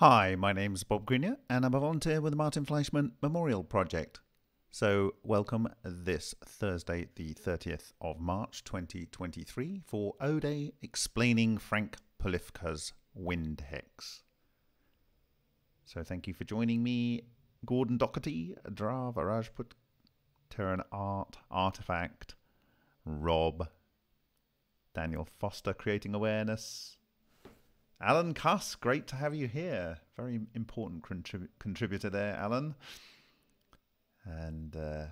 Hi, my name's Bob Greenyer, and I'm a volunteer with the Martin Fleischmann Memorial Project. So, welcome this Thursday, the 30th of March 2023, for O Day explaining Frank Polifka's Wind Hex. So, thank you for joining me, Gordon Docherty, Drav Rajput, Terran Art, Artifact, Rob, Daniel Foster, Creating Awareness, Alan Cuss, great to have you here. Very important contrib- contributor there, Alan. And uh,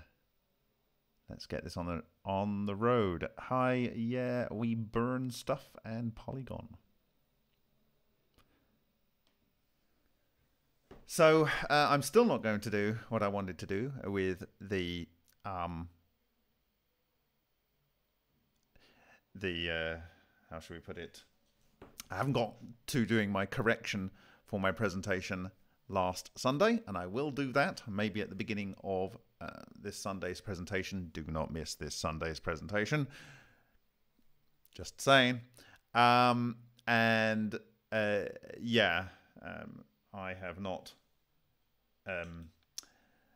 let's get this on the on the road. Hi, yeah, we burn stuff and Polygon. So uh, I'm still not going to do what I wanted to do with the um, the uh, how should we put it? I haven't got to doing my correction for my presentation last Sunday, and I will do that maybe at the beginning of uh, this Sunday's presentation. Do not miss this Sunday's presentation. Just saying. Um, and uh, yeah, um, I have not um,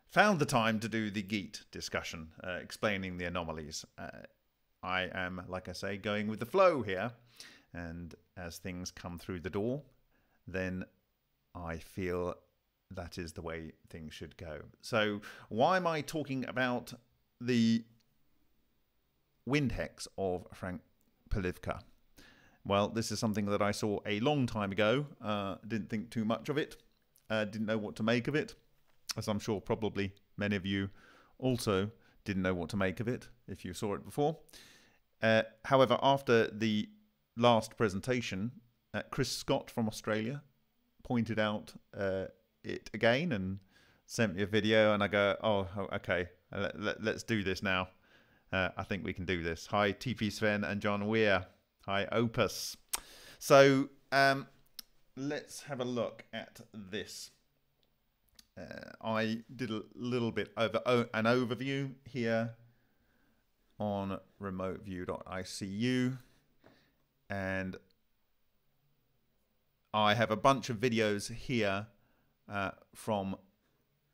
found the time to do the GEET discussion, uh, explaining the anomalies. Uh, I am, like I say, going with the flow here. And as things come through the door, then I feel that is the way things should go. So, why am I talking about the wind hex of Frank Polifka? Well, this is something that I saw a long time ago. Uh, didn't think too much of it. Uh, didn't know what to make of it, as I'm sure probably many of you also didn't know what to make of it if you saw it before. Uh, however, after the last presentation, uh, Chris Scott from Australia pointed out uh, it again and sent me a video, and I go, "Oh, okay, let, us do this now. Uh, I think we can do this." Hi, TP Sven and John Weir. Hi, Opus. So um, let's have a look at this. Uh, I did a little bit of an overview here on remoteview.icu and I have a bunch of videos here uh, from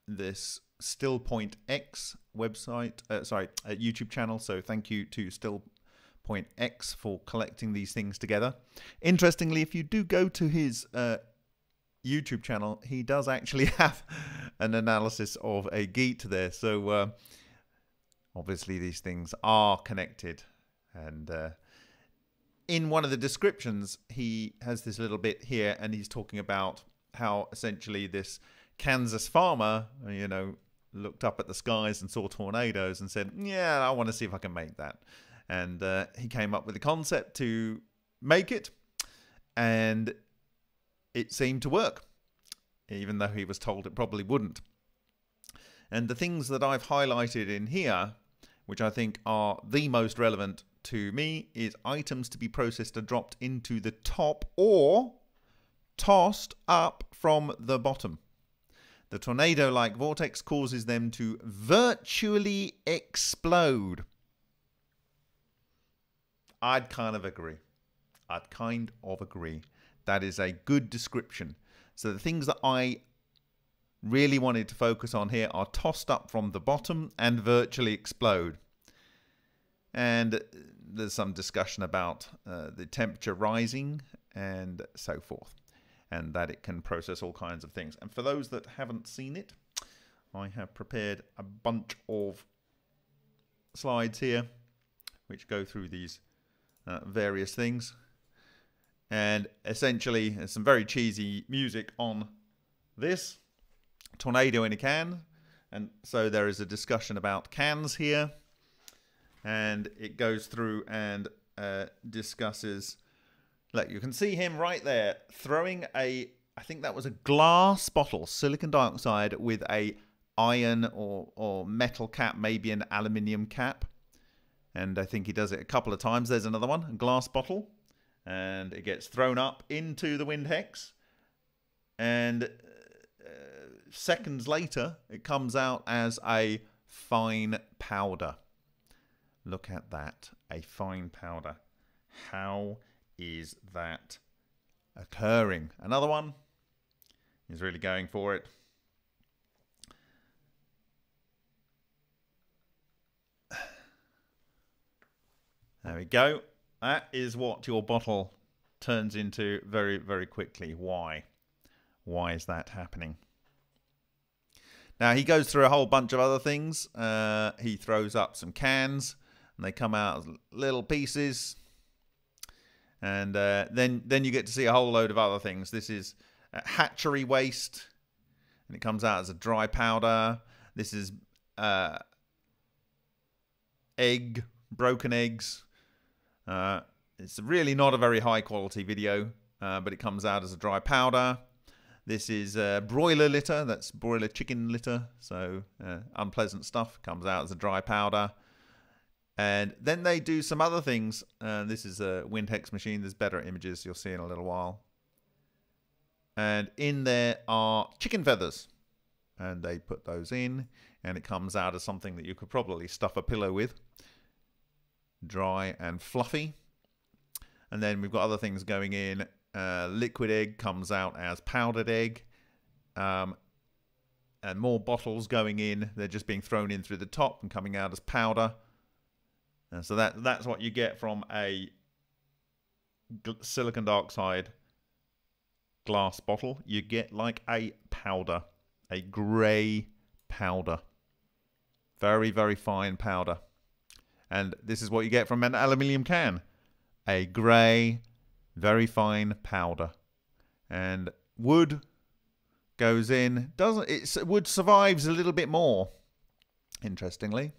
this Stillpoint X website, uh, sorry, uh, YouTube channel. So thank you to Stillpoint X for collecting these things together. Interestingly, if you do go to his uh, YouTube channel, he does actually have an analysis of a geet there. So uh, obviously these things are connected and in one of the descriptions, he has this little bit here, and he's talking about how essentially this Kansas farmer, you know, looked up at the skies and saw tornadoes and said, "Yeah, I want to see if I can make that." And uh, he came up with a concept to make it, and it seemed to work, even though he was told it probably wouldn't. And the things that I've highlighted in here, which I think are the most relevant to me is items to be processed are dropped into the top or tossed up from the bottom. The tornado like vortex causes them to virtually explode. I'd kind of agree. I'd kind of agree. That is a good description. So the things that I really wanted to focus on here are tossed up from the bottom and virtually explode. And there's some discussion about uh, the temperature rising and so forth, and that it can process all kinds of things. And for those that haven't seen it, I have prepared a bunch of slides here which go through these uh, various things. And essentially, there's some very cheesy music on this tornado in a can. And so there is a discussion about cans here and it goes through and uh, discusses. Look, you can see him right there throwing a, I think that was a glass bottle, silicon dioxide with a iron or, or metal cap, maybe an aluminium cap. And I think he does it a couple of times. There's another one, a glass bottle. And it gets thrown up into the wind hex. And uh, seconds later, it comes out as a fine powder. Look at that, a fine powder. How is that occurring? Another one. He's really going for it. There we go. That is what your bottle turns into very, very quickly. Why? Why is that happening? Now, he goes through a whole bunch of other things. Uh, he throws up some cans, and they come out as little pieces. And uh, then, then you get to see a whole load of other things. This is uh, hatchery waste, and it comes out as a dry powder. This is uh, egg, broken eggs. Uh, it's really not a very high quality video, uh, but it comes out as a dry powder. This is uh, broiler litter, that's broiler chicken litter, so uh, unpleasant stuff, comes out as a dry powder. And then they do some other things. Uh, this is a Wintex machine, there's better images you'll see in a little while. And in there are chicken feathers. And they put those in, and it comes out as something that you could probably stuff a pillow with. Dry and fluffy. And then we've got other things going in uh, liquid egg comes out as powdered egg. Um, and more bottles going in. They're just being thrown in through the top and coming out as powder. And so that that's what you get from a silicon dioxide glass bottle. You get like a powder, a grey powder. Very, very fine powder. And this is what you get from an aluminium can. A grey very fine powder. And wood goes in. Doesn't it? Wood survives a little bit more. Interestingly,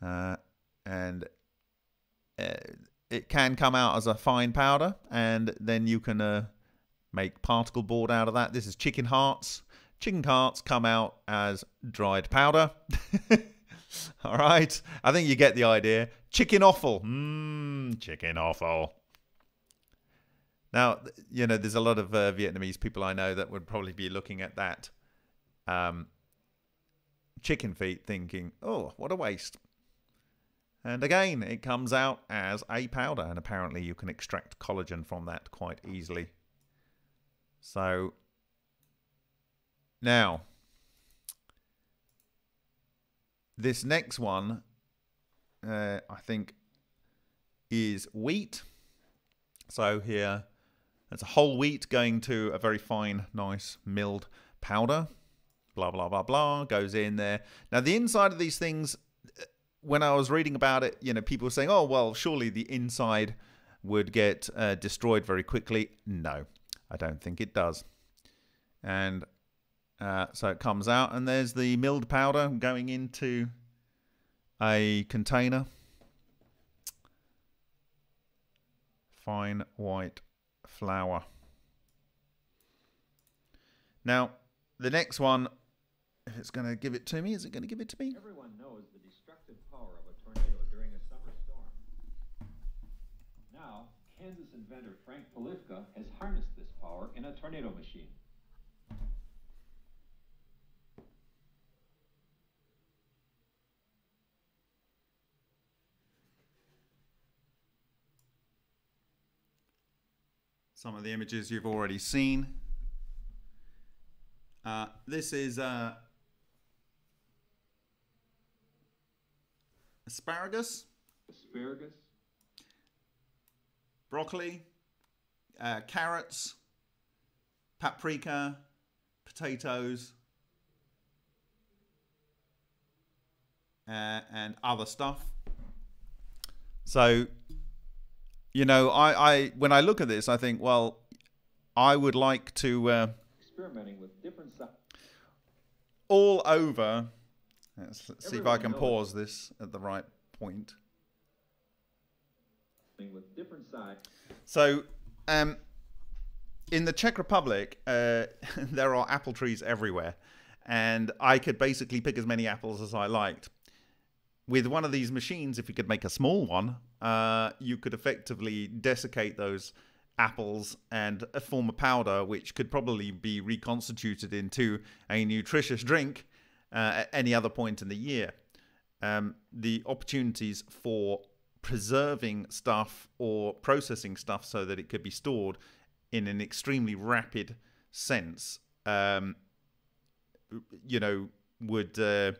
uh, and uh, it can come out as a fine powder, and then you can uh, make particle board out of that. This is chicken hearts. Chicken hearts come out as dried powder. All right, I think you get the idea. Chicken offal. Mmm, chicken offal. Now, you know, there's a lot of uh, Vietnamese people I know that would probably be looking at that um, chicken feet thinking, oh, what a waste. And again, it comes out as a powder, and apparently you can extract collagen from that quite easily. So, now, this next one, uh, I think, is wheat. So here it's a whole wheat going to a very fine, nice milled powder. Blah, blah, blah, blah. Goes in there. Now, the inside of these things, when I was reading about it, you know, people were saying, oh, well, surely the inside would get uh, destroyed very quickly. No, I don't think it does. And uh, so it comes out, and there's the milled powder going into a container. Fine white flour. Now, the next one, if it's going to give it to me, is it going to give it to me? Everyone knows the destructive power of a tornado during a summer storm. Now, Kansas inventor Frank Polifka has harnessed this power in a tornado machine. some of the images you've already seen. Uh, this is uh, asparagus. Asparagus. Broccoli, uh, carrots, paprika, potatoes, uh, and other stuff. So you know, I, I when I look at this, I think, well, I would like to uh, experimenting with different stuff all over. Let's, let's see if I can pause this at the right point. With different size. So, um, in the Czech Republic, uh, there are apple trees everywhere, and I could basically pick as many apples as I liked with one of these machines, if you could make a small one, uh, you could effectively desiccate those apples and form a powder which could probably be reconstituted into a nutritious drink uh, at any other point in the year. Um, the opportunities for preserving stuff or processing stuff so that it could be stored in an extremely rapid sense, um, you know, would uh,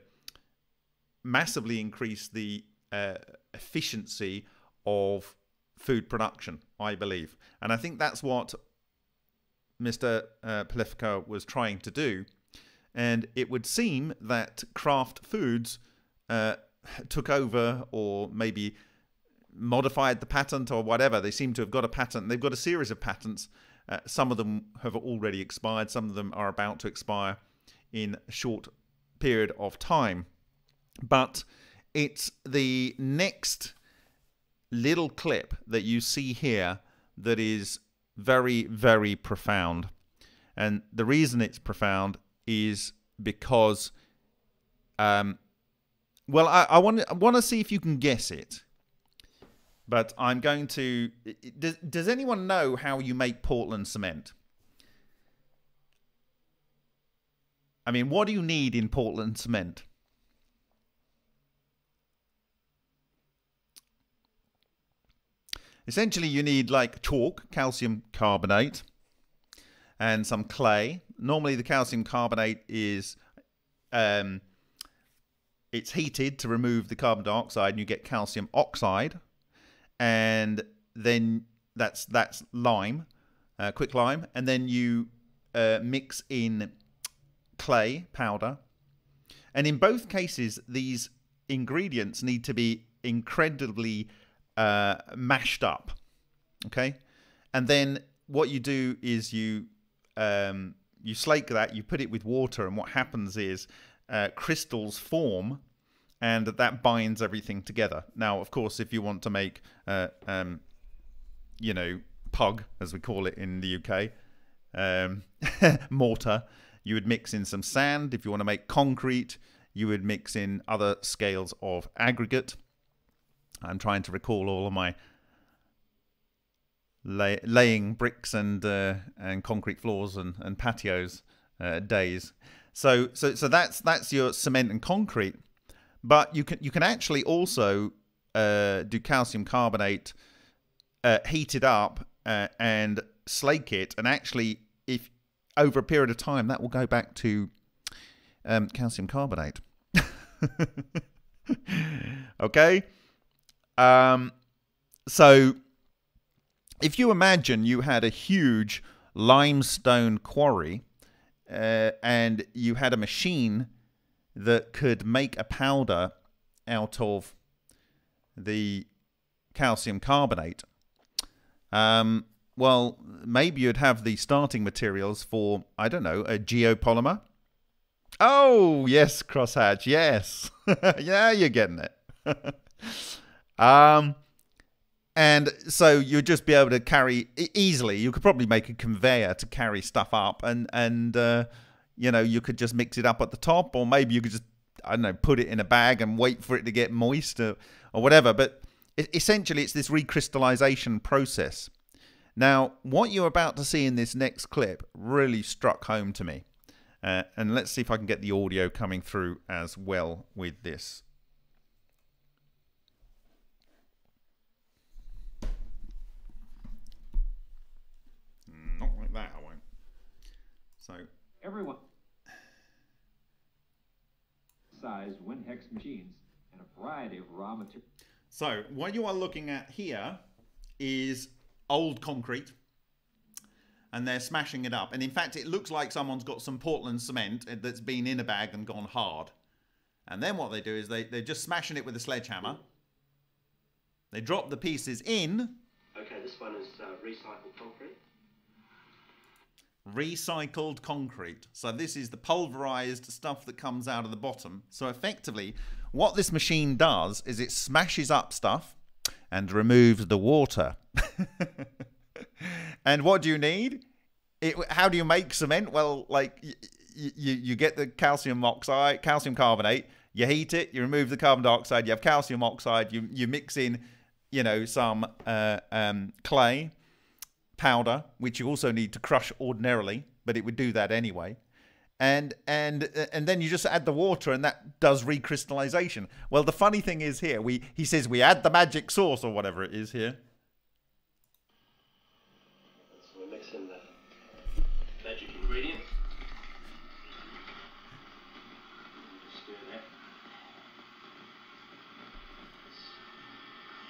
massively increase the uh, efficiency of food production, I believe. And I think that's what Mr. Uh, was trying to do. And it would seem that Kraft Foods uh, took over or maybe modified the patent or whatever. They seem to have got a patent. They've got a series of patents. Uh, some of them have already expired, some of them are about to expire in a short period of time. But it's the next little clip that you see here that is very, very profound. And the reason it's profound is because, um, well, I, I want to see if you can guess it. But I'm going to. Does, does anyone know how you make Portland cement? I mean, what do you need in Portland cement? Essentially, you need like chalk, calcium carbonate, and some clay. Normally, the calcium carbonate is um, it's heated to remove the carbon dioxide, and you get calcium oxide, and then that's that's lime, uh, quick lime, and then you uh, mix in clay powder, and in both cases, these ingredients need to be incredibly uh, mashed up. Okay, and then what you do is you um, you slake that, you put it with water, and what happens is uh, crystals form, and that binds everything together. Now, of course, if you want to make, uh, um, you know, pug as we call it in the UK, um, mortar, you would mix in some sand. If you want to make concrete, you would mix in other scales of aggregate. I'm trying to recall all of my lay, laying bricks and uh, and concrete floors and and patios uh, days. So so so that's that's your cement and concrete. But you can you can actually also uh, do calcium carbonate, uh, heat it up uh, and slake it, and actually if over a period of time that will go back to um, calcium carbonate. okay. Um, so if you imagine you had a huge limestone quarry uh, and you had a machine that could make a powder out of the calcium carbonate, um, well, maybe you'd have the starting materials for, I don't know, a geopolymer. Oh, yes, crosshatch, yes. yeah, you're getting it. Um, and so you'd just be able to carry easily. You could probably make a conveyor to carry stuff up, and and uh, you know you could just mix it up at the top, or maybe you could just I don't know put it in a bag and wait for it to get moist or, or whatever. But it, essentially, it's this recrystallization process. Now, what you're about to see in this next clip really struck home to me. Uh, and let's see if I can get the audio coming through as well with this. Not like that, I won't. So everyone size Winhex machines and a variety of raw materials. So what you are looking at here is old concrete and they're smashing it up. And in fact, it looks like someone's got some Portland cement that's been in a bag and gone hard. And then what they do is they, they're just smashing it with a sledgehammer. They drop the pieces in. Okay, this one is uh, recycled concrete recycled concrete. So this is the pulverized stuff that comes out of the bottom. So effectively, what this machine does is it smashes up stuff and removes the water. and what do you need? It, how do you make cement? Well, like you, you, get the calcium oxide, calcium carbonate, you heat it, you remove the carbon dioxide, you have calcium oxide, you, you mix in, you know, some uh, um, clay, powder, which you also need to crush ordinarily, but it would do that anyway. And and and then you just add the water, and that does recrystallization. Well, the funny thing is here, we he says we add the magic sauce or whatever it is here. The magic ingredient.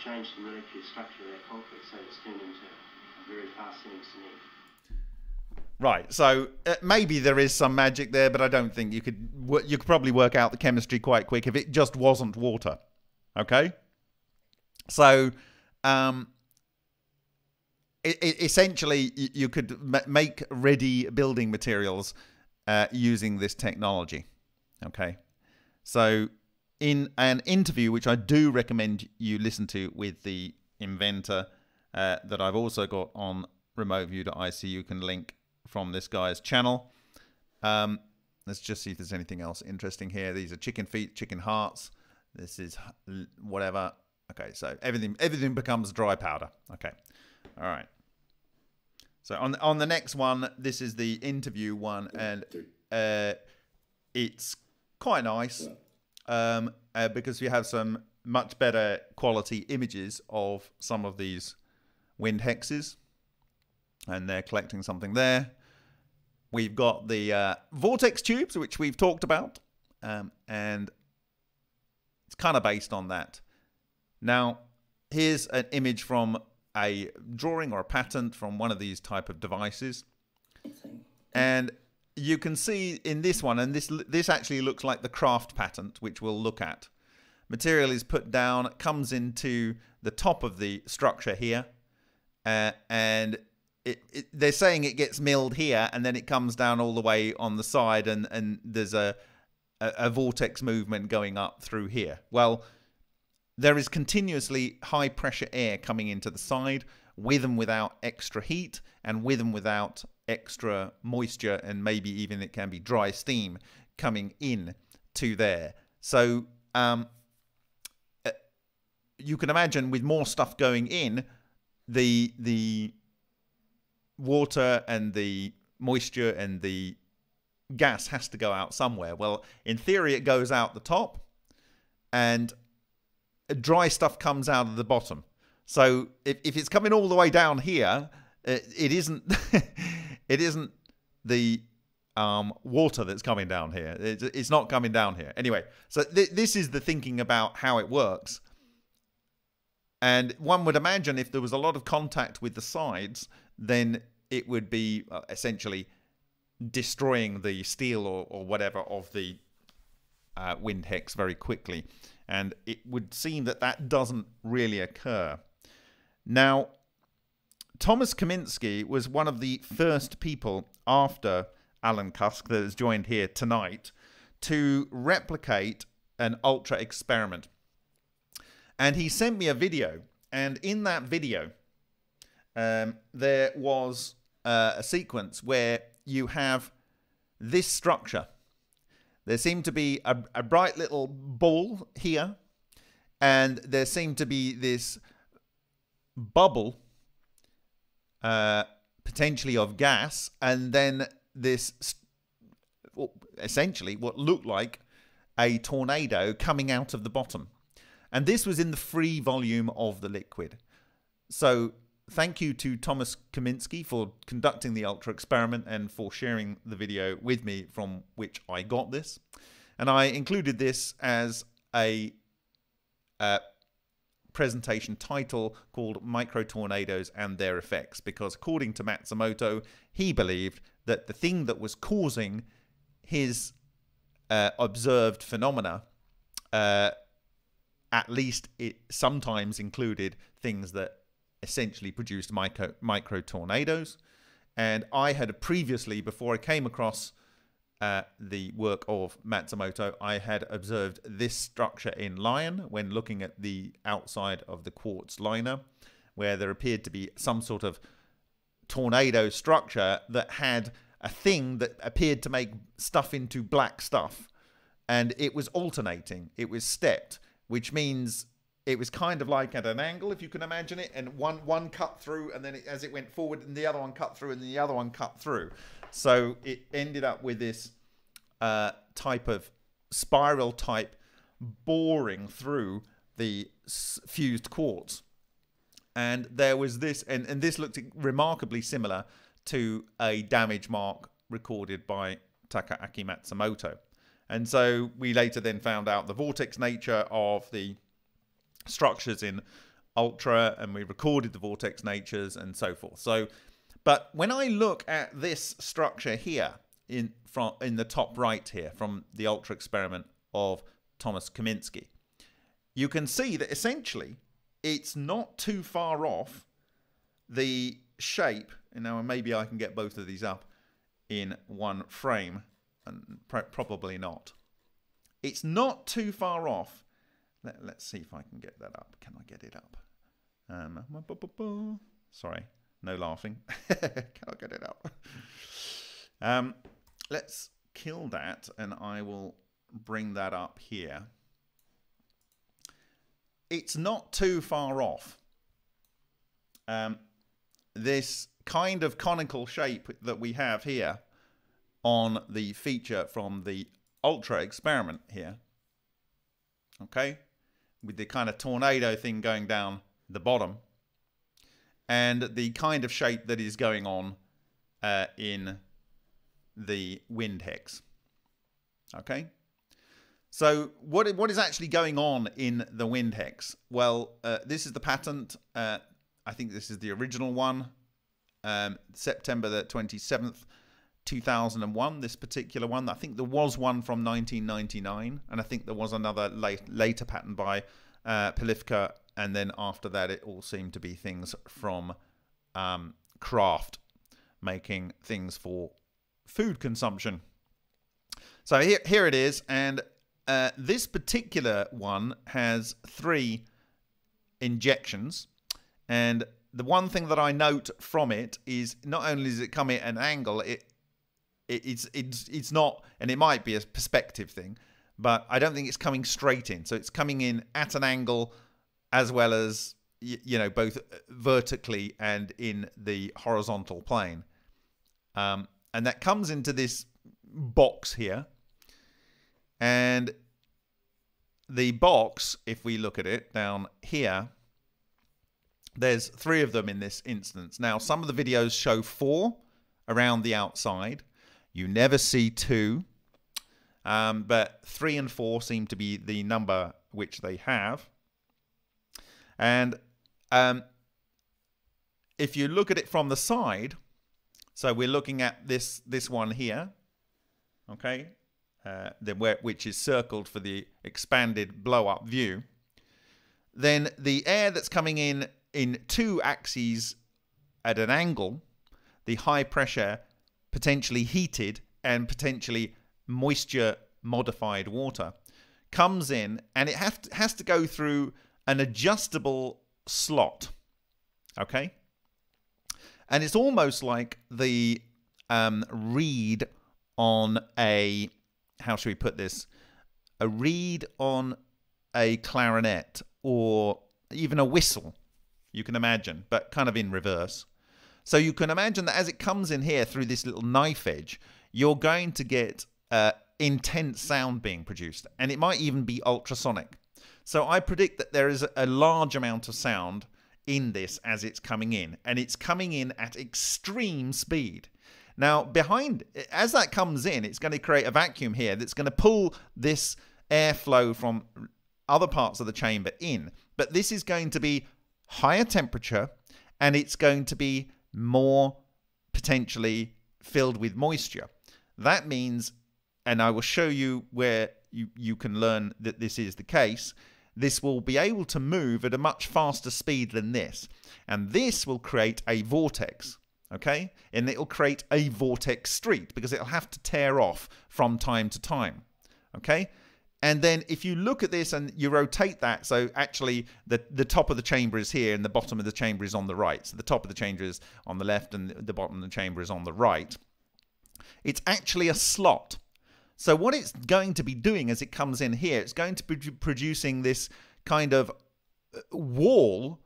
Change the molecular structure of that concrete so it's turned into very fast setting cement. Right. So uh, maybe there is some magic there, but I don't think you could. You could probably work out the chemistry quite quick if it just wasn't water. Okay. So, um, i i essentially, you could ma- make ready building materials uh, using this technology. Okay. So, in an interview, which I do recommend you listen to with the inventor, uh, that I've also got on remoteview.ic, you can link from this guy's channel. Um, let's just see if there's anything else interesting here. These are chicken feet, chicken hearts. This is whatever. Okay, so everything everything becomes dry powder. Okay, all right. So on on the next one, this is the interview one, and uh, it's quite nice um, uh, because we have some much better quality images of some of these wind hexes, and they're collecting something there. We've got the uh, vortex tubes, which we've talked about, um, and it's kind of based on that. Now, here's an image from a drawing or a patent from one of these type of devices, and you can see in this one, and this this actually looks like the Kraft patent, which we'll look at. Material is put down, comes into the top of the structure here, uh, and it, it, they're saying it gets milled here, and then it comes down all the way on the side, and and there's a a, a vortex movement going up through here. Well, there is continuously high pressure air coming into the side with and without extra heat and with and without extra moisture and maybe even it can be dry steam coming in to there so um, uh, you can imagine with more stuff going in the the water and the moisture and the gas has to go out somewhere well in theory it goes out the top and dry stuff comes out of the bottom. So if, if it's coming all the way down here, it, it isn't it isn't the um, water that's coming down here. It's, it's not coming down here. Anyway, so th- this is the thinking about how it works. And one would imagine if there was a lot of contact with the sides, then it would be uh, essentially destroying the steel or, or whatever of the uh, wind hex very quickly. And it would seem that that doesn't really occur. Now, Thomas Kaminsky was one of the first people after Alan Cusk that has joined here tonight to replicate an ultra experiment. And he sent me a video, and in that video, um, there was uh, a sequence where you have this structure. There seemed to be a, a bright little ball here, and there seemed to be this bubble, uh, potentially of gas, and then this essentially what looked like a tornado coming out of the bottom. And this was in the free volume of the liquid. So thank you to Thomas Kaminsky for conducting the Ultra experiment and for sharing the video with me from which I got this. And I included this as a uh, presentation title called Micro Tornadoes and Their Effects because according to Matsumoto, he believed that the thing that was causing his uh, observed phenomena uh, at least it sometimes included things that essentially produced micro, micro tornadoes. And I had previously, before I came across uh, the work of Matsumoto, I had observed this structure in Lion when looking at the outside of the quartz liner, where there appeared to be some sort of tornado structure that had a thing that appeared to make stuff into black stuff. And it was alternating, it was stepped which means it was kind of like at an angle, if you can imagine it, and one one cut through, and then it, as it went forward, and the other one cut through, and the other one cut through. So it ended up with this uh, type of spiral type boring through the fused quartz, and there was this, and, and this looked remarkably similar to a damage mark recorded by Takaaki Matsumoto. And so we later then found out the vortex nature of the structures in Ultra and we recorded the vortex natures and so forth. So, but when I look at this structure here in from in the top right here from the Ultra experiment of Thomas Kaminski, you can see that essentially it's not too far off the shape. And now maybe I can get both of these up in one frame, and probably not. It's not too far off. Let, us see if I can get that up. Can I get it up? Um, sorry, no laughing. Can't get it up. Um, let's kill that, and I will bring that up here. It's not too far off. Um, this kind of conical shape that we have here on the feature from the Ultra experiment here. Okay, with the kind of tornado thing going down the bottom, and the kind of shape that is going on uh, in the wind hex. Okay. So what what is actually going on in the wind hex? Well, uh, this is the patent. Uh, I think this is the original one, um, September the twenty seventh, 2001, this particular one. I think there was one from 1999, and I think there was another late, later pattern by uh, Polifka, and then after that, it all seemed to be things from um, Kraft, making things for food consumption. So here, here it is, and uh, this particular one has three injections, and the one thing that I note from it is not only does it come at an angle, it it's it's it's not, and it might be a perspective thing, but I don't think it's coming straight in. So it's coming in at an angle, as well as you know both vertically and in the horizontal plane, um, and that comes into this box here, and the box, if we look at it down here, there's three of them in this instance. Now, some of the videos show four around the outside. You never see two, um, but three and four seem to be the number which they have. And um, if you look at it from the side, so we're looking at this this one here, okay, uh, the, which is circled for the expanded blow-up view. Then the air that's coming in in two axes at an angle, the high pressure potentially heated and potentially moisture modified water comes in and it has to go through an adjustable slot. Okay? And it's almost like the um, reed on a, how should we put this? A reed on a clarinet or even a whistle, you can imagine, but kind of in reverse. So you can imagine that as it comes in here through this little knife edge, you're going to get uh, intense sound being produced, and it might even be ultrasonic. So I predict that there is a large amount of sound in this as it's coming in, and it's coming in at extreme speed. Now, behind, as that comes in, it's going to create a vacuum here that's going to pull this airflow from other parts of the chamber in. But this is going to be higher temperature, and it's going to be more potentially filled with moisture. That means, and I will show you where you, you can learn that this is the case, this will be able to move at a much faster speed than this. And this will create a vortex, okay? And it'll create a vortex street because it'll have to tear off from time to time, okay? And then if you look at this and you rotate that, so actually the, the top of the chamber is here and the bottom of the chamber is on the right. So the top of the chamber is on the left and the bottom of the chamber is on the right. It's actually a slot. So what it's going to be doing as it comes in here, it's going to be producing this kind of uh, wall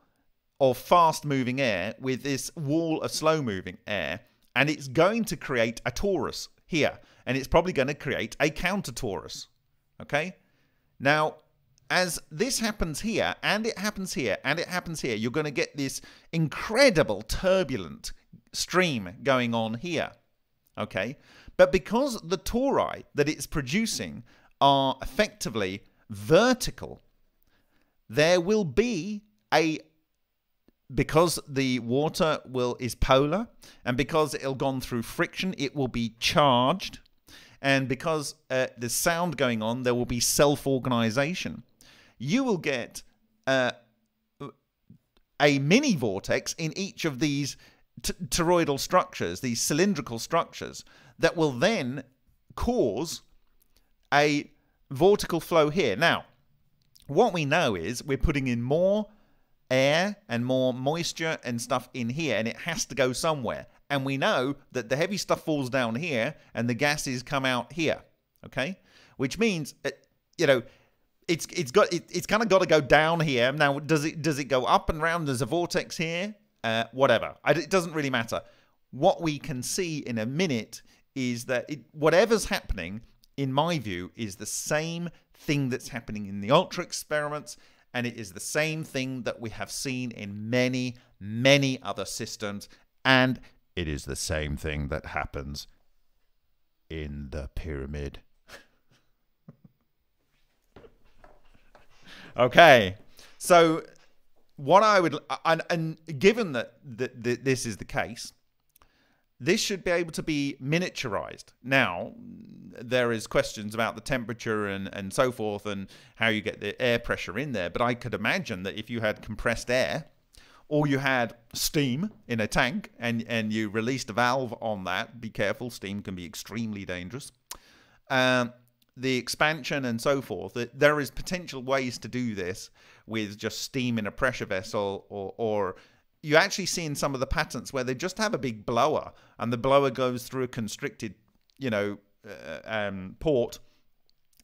of fast moving air with this wall of slow moving air. And it's going to create a torus here. And it's probably going to create a counter torus. Okay? Now, as this happens here, and it happens here, and it happens here, you're going to get this incredible turbulent stream going on here. Okay? But because the tori that it's producing are effectively vertical, there will be a because the water will is polar and because it'll gone through friction it will be charged and because uh, there's sound going on there will be self-organization you will get uh, a mini vortex in each of these toroidal structures these cylindrical structures that will then cause a vortical flow here now what we know is we're putting in more air and more moisture and stuff in here, and it has to go somewhere. And we know that the heavy stuff falls down here and the gases come out here. Okay, which means uh, you know it's it's got it, it's kind of got to go down here. Now, does it does it go up and round? There's a vortex here. Uh, whatever. I, it doesn't really matter. What we can see in a minute is that it, whatever's happening, in my view, is the same thing that's happening in the ultra experiments and it is the same thing that we have seen in many, many other systems. And it is the same thing that happens in the pyramid. okay. So, what I would, and, and given that, that, that this is the case, this should be able to be miniaturized. Now, there is questions about the temperature and, and so forth and how you get the air pressure in there. But I could imagine that if you had compressed air or you had steam in a tank and, and you released a valve on that, be careful, steam can be extremely dangerous. Um, the expansion and so forth, that there is potential ways to do this with just steam in a pressure vessel or, or you actually see in some of the patents where they just have a big blower and the blower goes through a constricted, you know, uh, um, port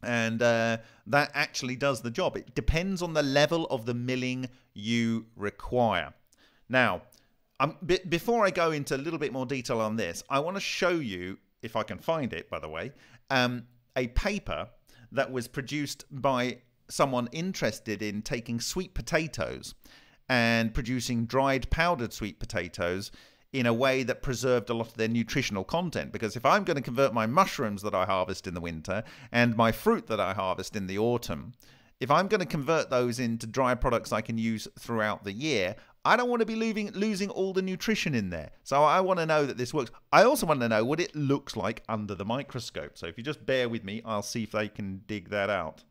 and uh, that actually does the job. It depends on the level of the milling you require. Now, um, b- before I go into a little bit more detail on this, I want to show you, if I can find it, by the way, um, a paper that was produced by someone interested in taking sweet potatoes and producing dried powdered sweet potatoes in a way that preserved a lot of their nutritional content. Because if I'm going to convert my mushrooms that I harvest in the winter and my fruit that I harvest in the autumn, if I'm going to convert those into dry products I can use throughout the year, I don't want to be losing, losing all the nutrition in there. So I want to know that this works. I also want to know what it looks like under the microscope. So if you just bear with me, I'll see if they can dig that out.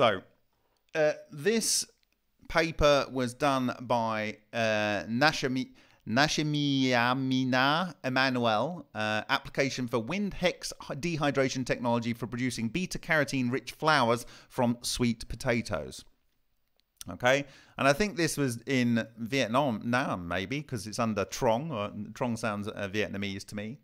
So, uh, this paper was done by uh, Emmanuel, uh, application for wind hex dehydration technology for producing beta carotene rich flours from sweet potatoes. Okay, and I think this was in Vietnam, Nam maybe, because it's under Trong, or Trong sounds uh, Vietnamese to me.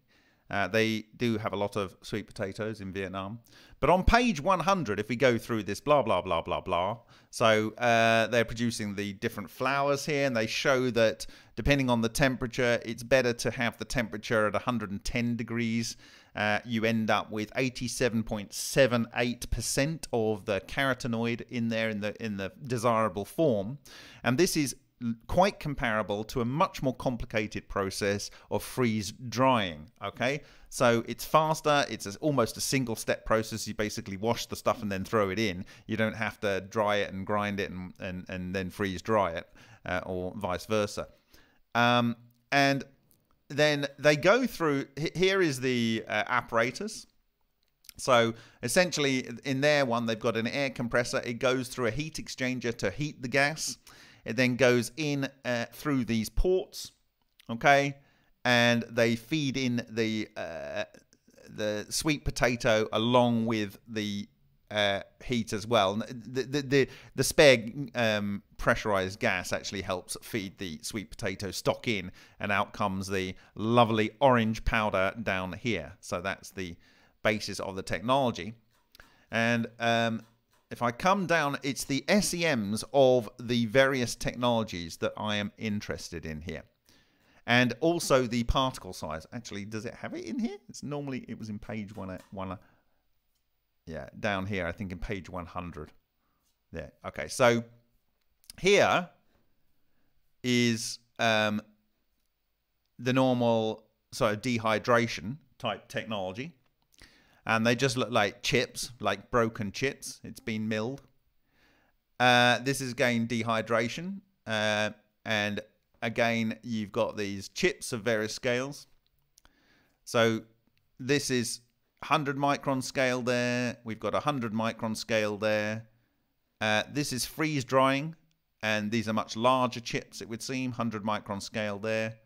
Uh, they do have a lot of sweet potatoes in Vietnam. But on page 100, if we go through this blah, blah, blah, blah, blah, so uh, they're producing the different flowers here, and they show that depending on the temperature, it's better to have the temperature at 110 degrees. Uh, you end up with 87.78% of the carotenoid in there in the in the desirable form, and this is quite comparable to a much more complicated process of freeze drying. Okay, so it's faster. It's almost a single step process. You basically wash the stuff and then throw it in. You don't have to dry it and grind it and and, and then freeze dry it, uh, or vice versa. Um, and then they go through. Here is the uh, apparatus. So essentially, in their one, they've got an air compressor. It goes through a heat exchanger to heat the gas. It then goes in uh, through these ports, okay, and they feed in the uh, the sweet potato along with the uh, heat as well. The the the, the spare um, pressurized gas actually helps feed the sweet potato stock in, and out comes the lovely orange powder down here. So that's the basis of the technology, and um, if I come down, it's the SEMs of the various technologies that I am interested in here. And also the particle size. Actually, does it have it in here? It's normally, it was in page one, one yeah, down here, I think in page 100. There. Okay, so here is um, the normal sort of dehydration type technology. And they just look like chips, like broken chips. It's been milled. Uh, this is again dehydration. Uh, and again, you've got these chips of various scales. So this is 100 micron scale there. We've got a 100 micron scale there. Uh, this is freeze drying, and these are much larger chips, it would seem. 100 micron scale there.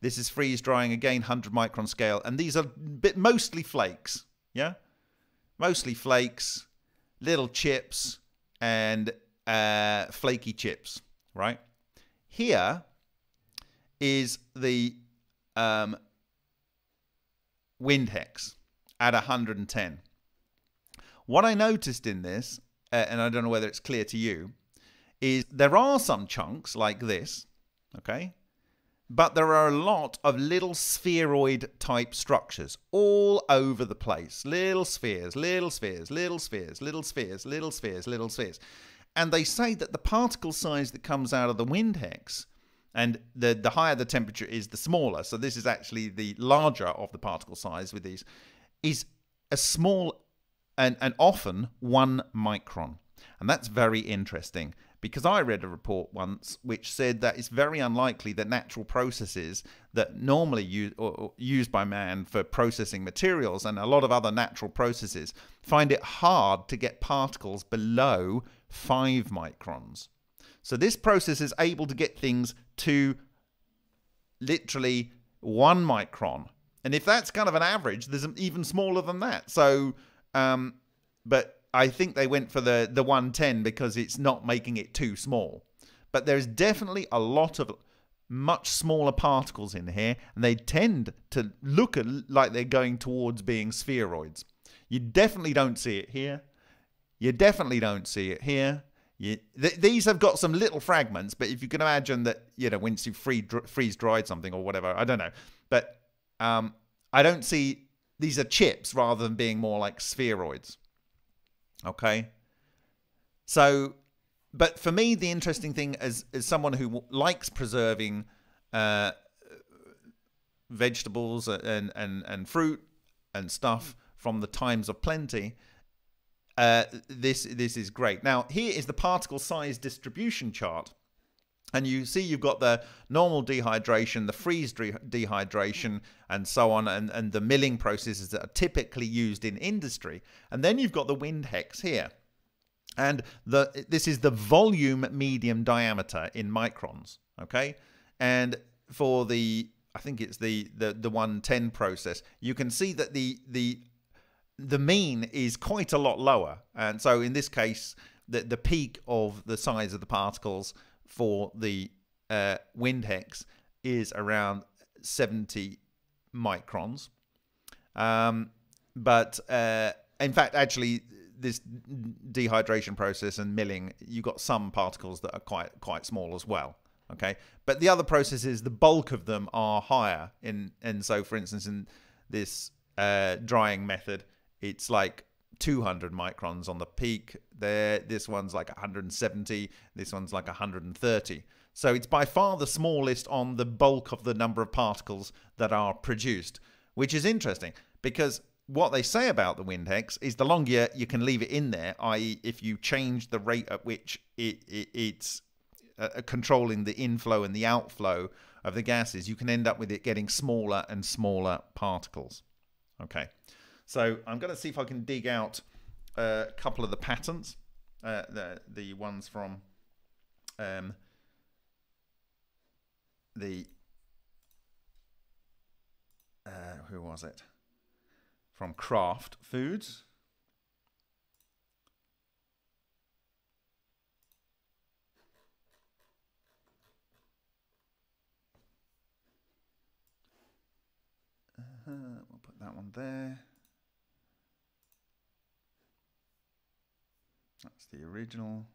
This is freeze drying again, 100 micron scale, and these are bit mostly flakes. Yeah, mostly flakes, little chips, and uh, flaky chips. Right here is the um, Windhex at 110. What I noticed in this, uh, and I don't know whether it's clear to you, is there are some chunks like this, okay? But there are a lot of little spheroid type structures all over the place. Little spheres, little spheres, little spheres, little spheres, little spheres, little spheres. And they say that the particle size that comes out of the wind hex, and the, the higher the temperature is, the smaller. So this is actually the larger of the particle size with these is a small and, and often one micron. And that's very interesting because I read a report once which said that it's very unlikely that natural processes that normally use, or, used by man for processing materials and a lot of other natural processes find it hard to get particles below 5 microns. So this process is able to get things to literally 1 micron and if that's kind of an average, there's even smaller than that. So, um, but I think they went for the the 110 because it's not making it too small. But there's definitely a lot of much smaller particles in here, and they tend to look like they're going towards being spheroids. You definitely don't see it here. You definitely don't see it here. You, th these have got some little fragments, but if you can imagine that, you know, once you free, dr freeze dried something or whatever, I don't know. But um, I don't see these are chips rather than being more like spheroids. Okay. So, but for me, the interesting thing as, as someone who likes preserving uh, vegetables and, and, and fruit and stuff from the times of plenty, uh, this this is great. Now, here is the particle size distribution chart. And you see you've got the normal dehydration, the freeze dehydration, and so on, and, and the milling processes that are typically used in industry. And then you've got the wind hex here. And the this is the volume medium diameter in microns, okay? And for the I think it's the the the 110 process, you can see that the the the mean is quite a lot lower. And so in this case, the the peak of the size of the particles for the uh, Windhex is around 70 microns. Um, but uh, in fact, actually, this dehydration process and milling, you've got some particles that are quite quite small as well. Okay, but the other processes, the bulk of them are higher. In and so, for instance, in this uh, drying method, it's like 200 microns on the peak there. This one's like 170. This one's like 130. So it's by far the smallest on the bulk of the number of particles that are produced, which is interesting because what they say about the Windhex is the longer you can leave it in there, i.e., if you change the rate at which it, it it's uh, controlling the inflow and the outflow of the gases, you can end up with it getting smaller and smaller particles. Okay. So I'm going to see if I can dig out a couple of the patents, uh, the the ones from um, the uh, who was it? From Kraft Foods. Uh, we'll put that one there. That's the original.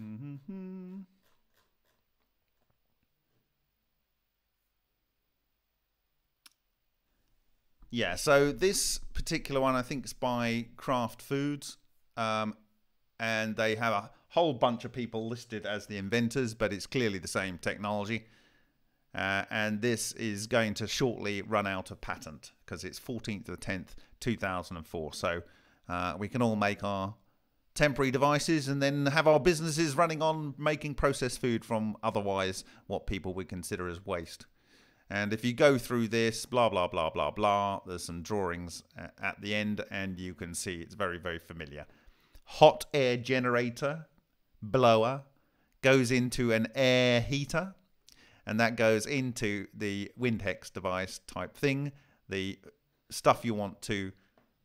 Mm-hmm. Yeah, so this particular one I think is by Kraft Foods, um, and they have a whole bunch of people listed as the inventors, but it's clearly the same technology. Uh, and this is going to shortly run out of patent because it's 14th of the 10th, 2004. So uh, we can all make our temporary devices and then have our businesses running on making processed food from otherwise what people would consider as waste. And if you go through this, blah, blah, blah, blah, blah, there's some drawings at the end, and you can see it's very, very familiar. Hot air generator, blower, goes into an air heater, and that goes into the Windhex device type thing. The stuff you want to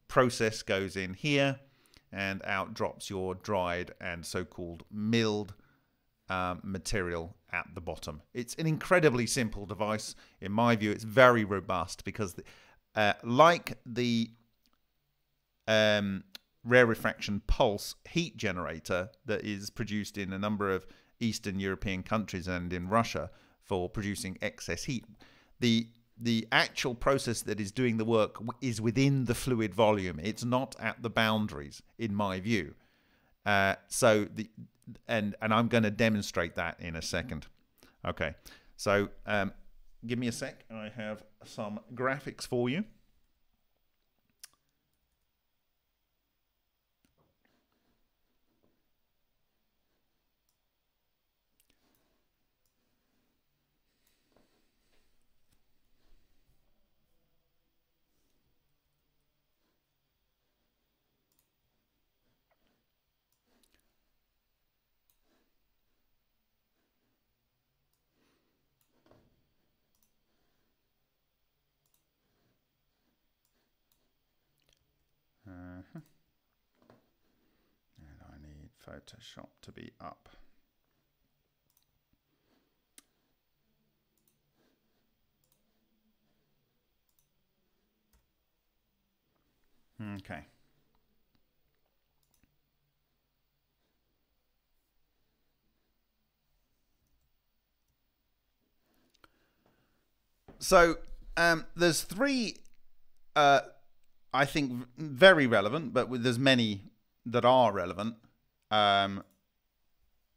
process goes in here, and out drops your dried and so called milled um, material at the bottom. It's an incredibly simple device. In my view, it's very robust because, uh, like the um, rarefaction pulse heat generator that is produced in a number of Eastern European countries and in Russia for producing excess heat, the the actual process that is doing the work is within the fluid volume. It's not at the boundaries, in my view. Uh, so the and and I'm going to demonstrate that in a second. Okay, so um, give me a sec. I have some graphics for you. Photoshop to be up. Okay. So um, there's three, uh, I think, very relevant, but there's many that are relevant um,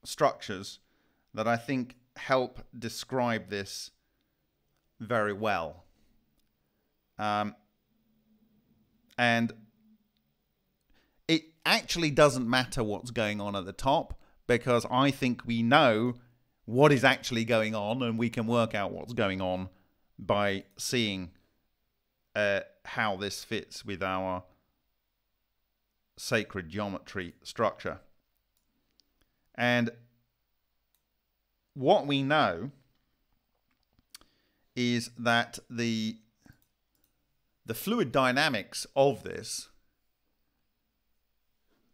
structures that I think help describe this very well. Um, and it actually doesn't matter what's going on at the top because I think we know what is actually going on and we can work out what's going on by seeing uh, how this fits with our sacred geometry structure. And what we know is that the the fluid dynamics of this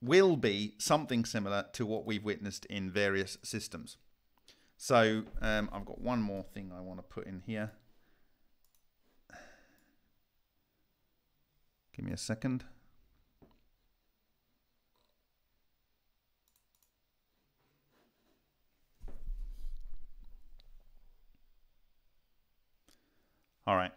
will be something similar to what we've witnessed in various systems. So um, I've got one more thing I want to put in here. Give me a second. All right.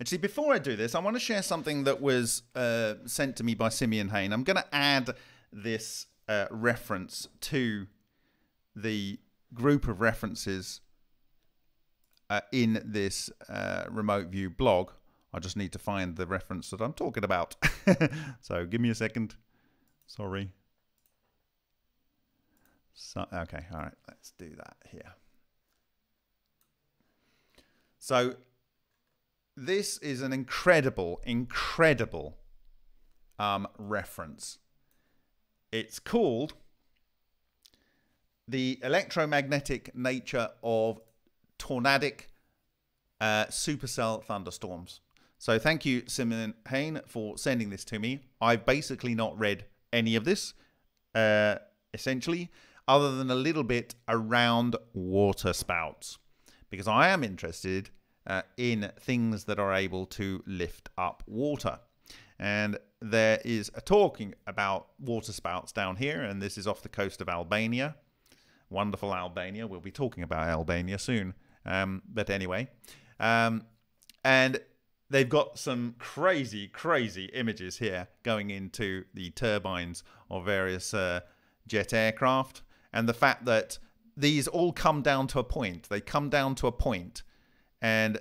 Actually, before I do this, I want to share something that was uh, sent to me by Simeon Hain. I'm going to add this uh, reference to the group of references uh, in this uh, remote view blog. I just need to find the reference that I'm talking about. so give me a second. Sorry. So, okay, all right, let's do that here. So this is an incredible, incredible um, reference. It's called The Electromagnetic Nature of Tornadic uh, Supercell Thunderstorms. So thank you, Simon Hain, for sending this to me. I've basically not read any of this, uh, essentially. other than a little bit around water spouts because I am interested uh, in things that are able to lift up water. And there is a talking about water spouts down here, and this is off the coast of Albania. Wonderful Albania. We'll be talking about Albania soon. Um, but anyway, um, and they've got some crazy, crazy images here going into the turbines of various uh, jet aircraft, and the fact that these all come down to a point. They come down to a point, and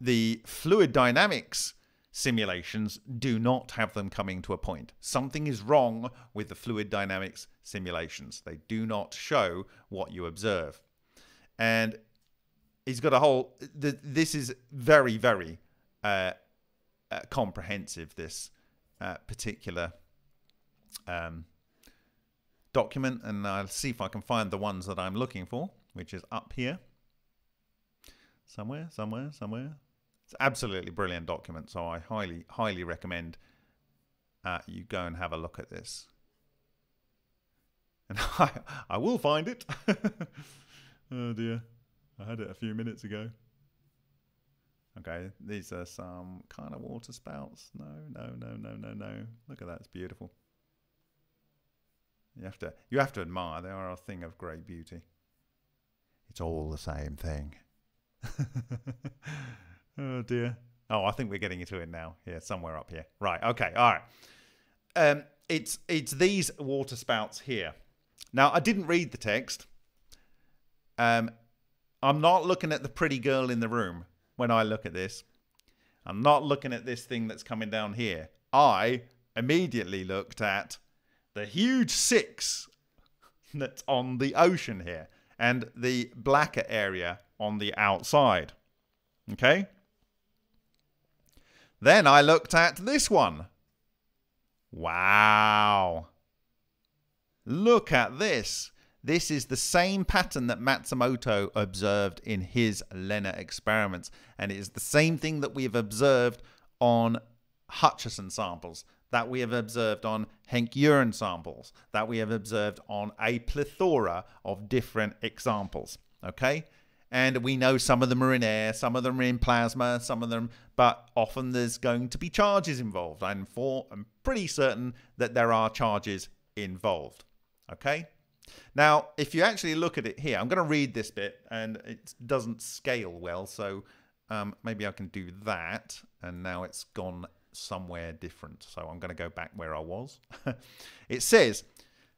the fluid dynamics simulations do not have them coming to a point. Something is wrong with the fluid dynamics simulations. They do not show what you observe. And he's got a whole. This is very, very uh, uh, comprehensive. This uh, particular um, document, and I'll see if I can find the ones that I'm looking for, which is up here. Somewhere, somewhere, somewhere. It's absolutely brilliant document, so I highly, highly recommend uh, you go and have a look at this. And I, I will find it. oh dear. I had it a few minutes ago. Okay, these are some kind of water spouts. No, no, no, no, no, no. Look at that, it's beautiful. You have to you have to admire they are a thing of great beauty. It's all the same thing. oh dear. Oh, I think we're getting into it now. Yeah, somewhere up here. Right. Okay. All right. Um, it's it's these water spouts here. Now, I didn't read the text. Um, I'm not looking at the pretty girl in the room when I look at this. I'm not looking at this thing that's coming down here. I immediately looked at the huge six that's on the ocean here and the blacker area on the outside. Okay? Then I looked at this one. Wow. Look at this. This is the same pattern that Matsumoto observed in his LENR experiments, and it is the same thing that we have observed on Hutchison samples that we have observed on Henk Uren samples, that we have observed on a plethora of different examples. Okay? And we know some of them are in air, some of them are in plasma, some of them, but often there's going to be charges involved. I'm, for, I'm pretty certain that there are charges involved. Okay? Now, if you actually look at it here, I'm going to read this bit and it doesn't scale well, so um, maybe I can do that. And now it's gone somewhere different. So I'm going to go back where I was. it says,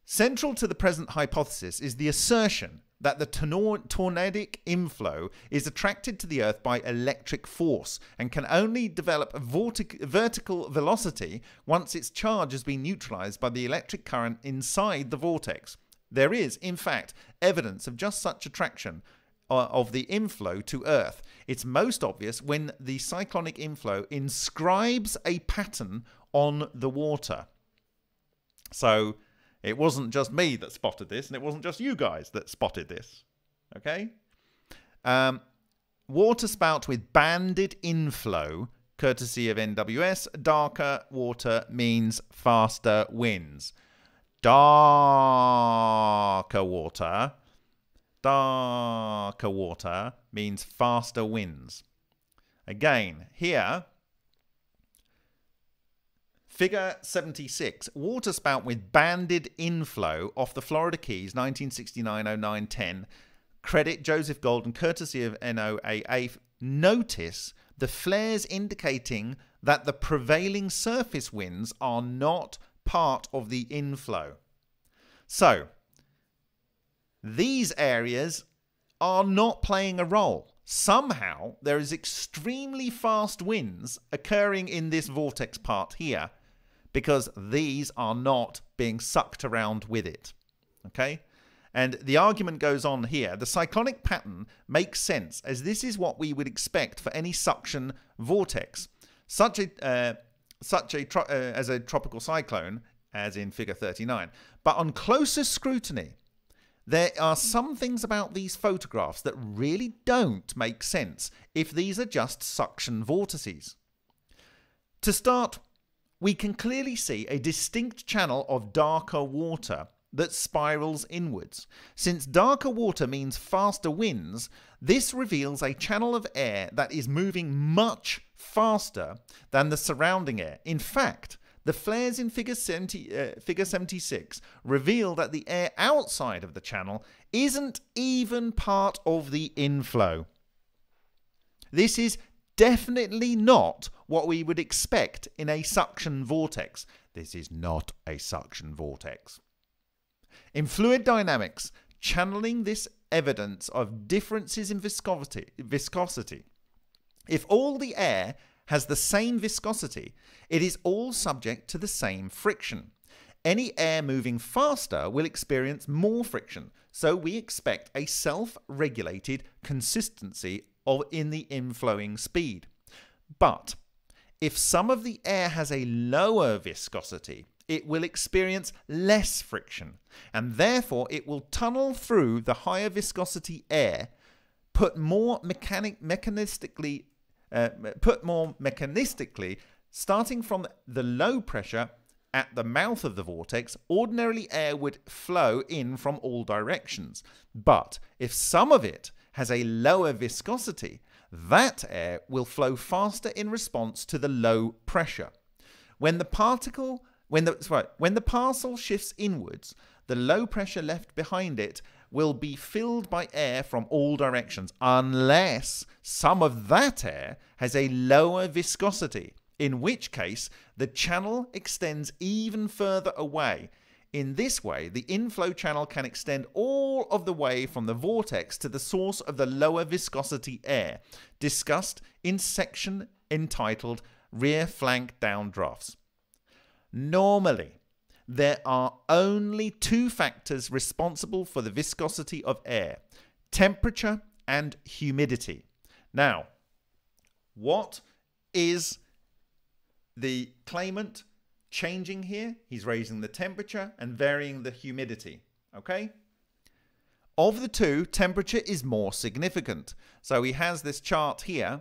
central to the present hypothesis is the assertion that the tornadic inflow is attracted to the Earth by electric force and can only develop a vertical velocity once its charge has been neutralized by the electric current inside the vortex. There is, in fact, evidence of just such attraction uh, of the inflow to Earth. It's most obvious when the cyclonic inflow inscribes a pattern on the water. So it wasn't just me that spotted this, and it wasn't just you guys that spotted this. Okay? Um, water spout with banded inflow, courtesy of NWS. Darker water means faster winds. Darker water darker water means faster winds. Again, here, figure 76, water spout with banded inflow off the Florida Keys, 1969 09 10. Credit Joseph Golden, courtesy of NOAA. Notice the flares indicating that the prevailing surface winds are not part of the inflow. So, these areas are not playing a role. Somehow, there is extremely fast winds occurring in this vortex part here because these are not being sucked around with it. Okay? And the argument goes on here. The cyclonic pattern makes sense as this is what we would expect for any suction vortex. Such a uh, such a uh, as a tropical cyclone as in figure 39. But on closer scrutiny, there are some things about these photographs that really don't make sense if these are just suction vortices. To start, we can clearly see a distinct channel of darker water that spirals inwards. Since darker water means faster winds, this reveals a channel of air that is moving much faster than the surrounding air. In fact, the flares in figure, 70, uh, figure 76 reveal that the air outside of the channel isn't even part of the inflow. This is definitely not what we would expect in a suction vortex. This is not a suction vortex. In fluid dynamics, channeling this evidence of differences in viscosity, viscosity. If all the air has the same viscosity, it is all subject to the same friction. Any air moving faster will experience more friction, so we expect a self regulated consistency of in the inflowing speed. But if some of the air has a lower viscosity, it will experience less friction, and therefore it will tunnel through the higher viscosity air, put more mechanic mechanistically uh, put more mechanistically, starting from the low pressure at the mouth of the vortex, ordinarily air would flow in from all directions. But if some of it has a lower viscosity, that air will flow faster in response to the low pressure. When the particle when the sorry, when the parcel shifts inwards, the low pressure left behind it will be filled by air from all directions unless some of that air has a lower viscosity, in which case the channel extends even further away. In this way, the inflow channel can extend all of the way from the vortex to the source of the lower viscosity air, discussed in section entitled Rear Flank Downdrafts. Normally, there are only two factors responsible for the viscosity of air temperature and humidity. Now, what is the claimant changing here? He's raising the temperature and varying the humidity. Okay? Of the two, temperature is more significant. So he has this chart here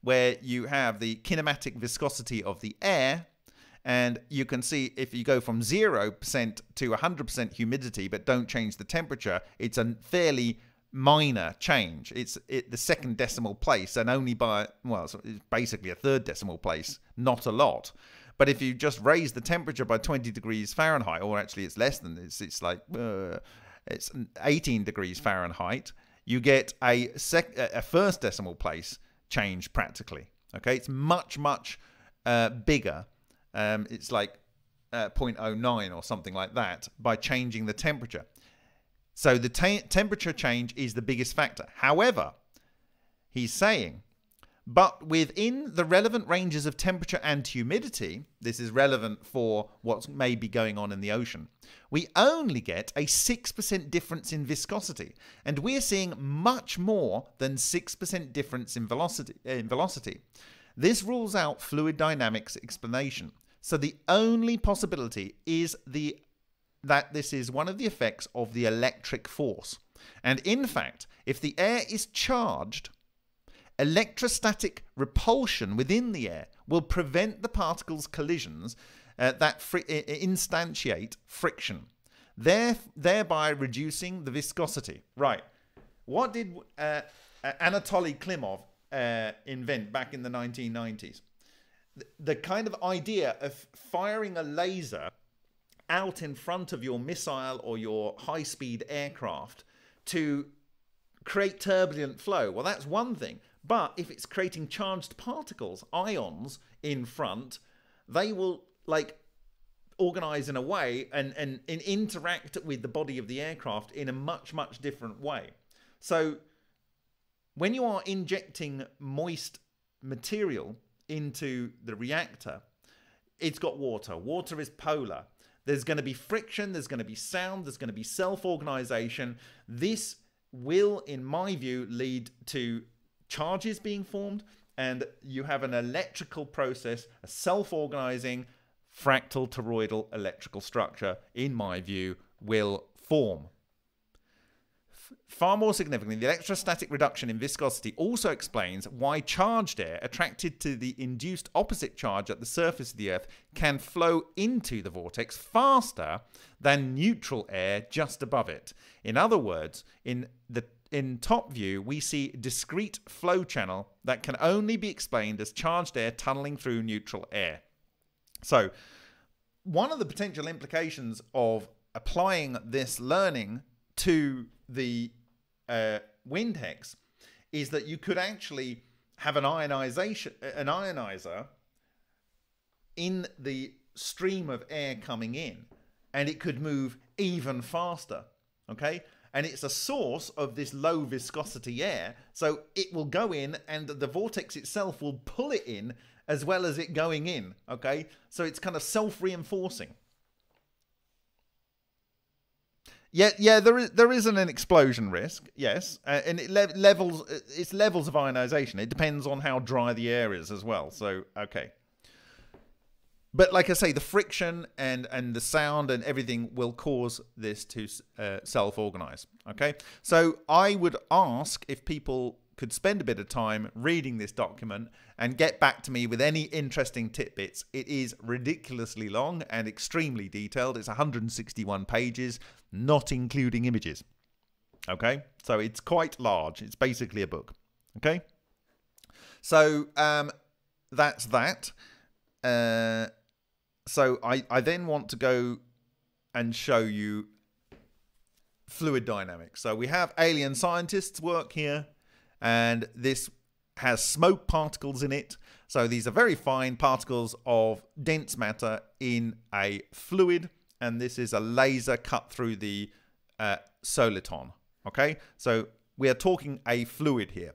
where you have the kinematic viscosity of the air and you can see if you go from 0% to 100% humidity but don't change the temperature, it's a fairly minor change. It's it, the second decimal place and only by, well, it's basically a third decimal place, not a lot. But if you just raise the temperature by 20 degrees Fahrenheit, or actually it's less than this, it's like uh, it's 18 degrees Fahrenheit, you get a sec- a first decimal place change practically. Okay, it's much much uh, bigger um, it's like uh, 0.09 or something like that by changing the temperature. So the temperature change is the biggest factor. However, he's saying, but within the relevant ranges of temperature and humidity, this is relevant for what may be going on in the ocean, we only get a 6% difference in viscosity. And we're seeing much more than 6% difference in velocity, eh, in velocity. This rules out fluid dynamics explanation. So the only possibility is the that this is one of the effects of the electric force. And in fact, if the air is charged, electrostatic repulsion within the air will prevent the particles' collisions uh, that instantiate friction, there, thereby reducing the viscosity. Right. What did uh, Anatoly Klimov uh, invent back in the 1990s? the kind of idea of firing a laser out in front of your missile or your high speed aircraft to create turbulent flow. Well, that's one thing. But if it's creating charged particles, ions in front, they will like organize in a way and, and, and interact with the body of the aircraft in a much, much different way. So when you are injecting moist material into the reactor, it's got water. Water is polar. There's going to be friction, there's going to be sound, there's going to be self organization. This will, in my view, lead to charges being formed, and you have an electrical process, a self organizing fractal toroidal electrical structure, in my view, will form. Far more significantly, the electrostatic reduction in viscosity also explains why charged air attracted to the induced opposite charge at the surface of the Earth can flow into the vortex faster than neutral air just above it. In other words, in the in top view, we see discrete flow channel that can only be explained as charged air tunneling through neutral air. So, one of the potential implications of applying this learning to the uh, wind hex is that you could actually have an ionization an ionizer in the stream of air coming in and it could move even faster okay and it's a source of this low viscosity air so it will go in and the vortex itself will pull it in as well as it going in okay so it's kind of self-reinforcing yeah, yeah, there is there isn't an explosion risk, yes, uh, and it le- levels uh, it's levels of ionization. It depends on how dry the air is as well. So okay, but like I say, the friction and and the sound and everything will cause this to uh, self-organize. Okay, so I would ask if people could spend a bit of time reading this document and get back to me with any interesting tidbits. It is ridiculously long and extremely detailed. It's 161 pages, not including images. Okay, so it's quite large. It's basically a book. Okay, so um, that's that. Uh, so I, I then want to go and show you fluid dynamics. So we have alien scientists' work here and this has smoke particles in it. So these are very fine particles of dense matter in a fluid, and this is a laser cut through the uh, soliton. Okay, so we are talking a fluid here.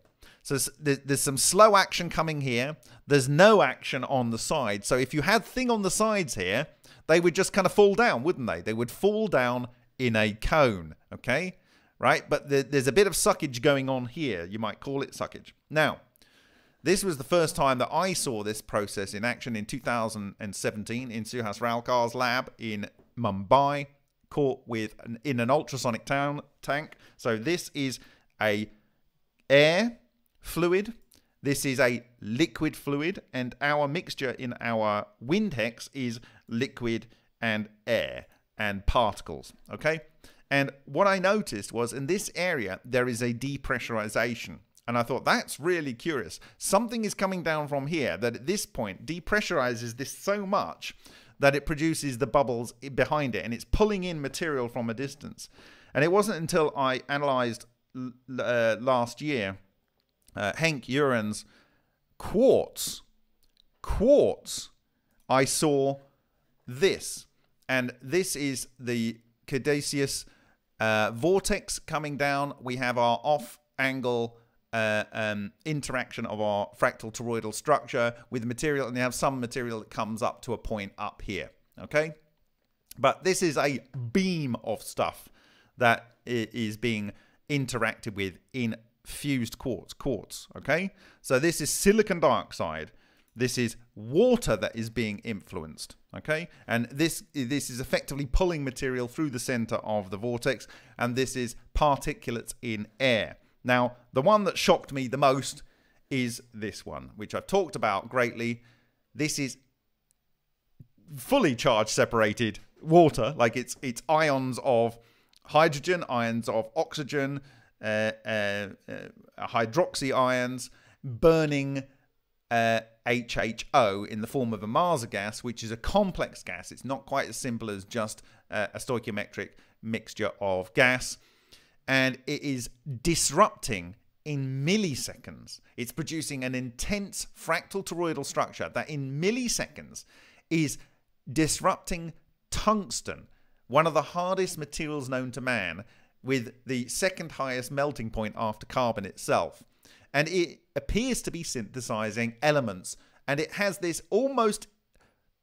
So there's some slow action coming here. There's no action on the side. So if you had thing on the sides here, they would just kind of fall down, wouldn't they? They would fall down in a cone. Okay right? But there's a bit of suckage going on here. You might call it suckage. Now, this was the first time that I saw this process in action in 2017 in Suhas Ralkar's lab in Mumbai, caught with an, in an ultrasonic tank. So this is a air fluid. This is a liquid fluid, and our mixture in our wind hex is liquid and air and particles. Okay, and what I noticed was in this area, there is a depressurization. And I thought, that's really curious. Something is coming down from here that at this point depressurizes this so much that it produces the bubbles behind it and it's pulling in material from a distance. And it wasn't until I analyzed uh, last year uh, Henk Uren's quartz, quartz, I saw this. And this is the Caduceus uh, vortex coming down, we have our off angle uh, um, interaction of our fractal toroidal structure with material, and you have some material that comes up to a point up here. Okay, but this is a beam of stuff that is being interacted with in fused quartz. Quartz. Okay, so this is silicon dioxide this is water that is being influenced, okay? And this this is effectively pulling material through the center of the vortex, and this is particulates in air. Now, the one that shocked me the most is this one, which I've talked about greatly. This is fully charged separated water, like it's it's ions of hydrogen, ions of oxygen, uh, uh, uh, hydroxy ions burning uh, HHO in the form of a Marsa gas, which is a complex gas. It's not quite as simple as just uh, a stoichiometric mixture of gas. And it is disrupting in milliseconds. It's producing an intense fractal toroidal structure that in milliseconds is disrupting tungsten, one of the hardest materials known to man, with the second highest melting point after carbon itself. And it appears to be synthesizing elements. And it has this almost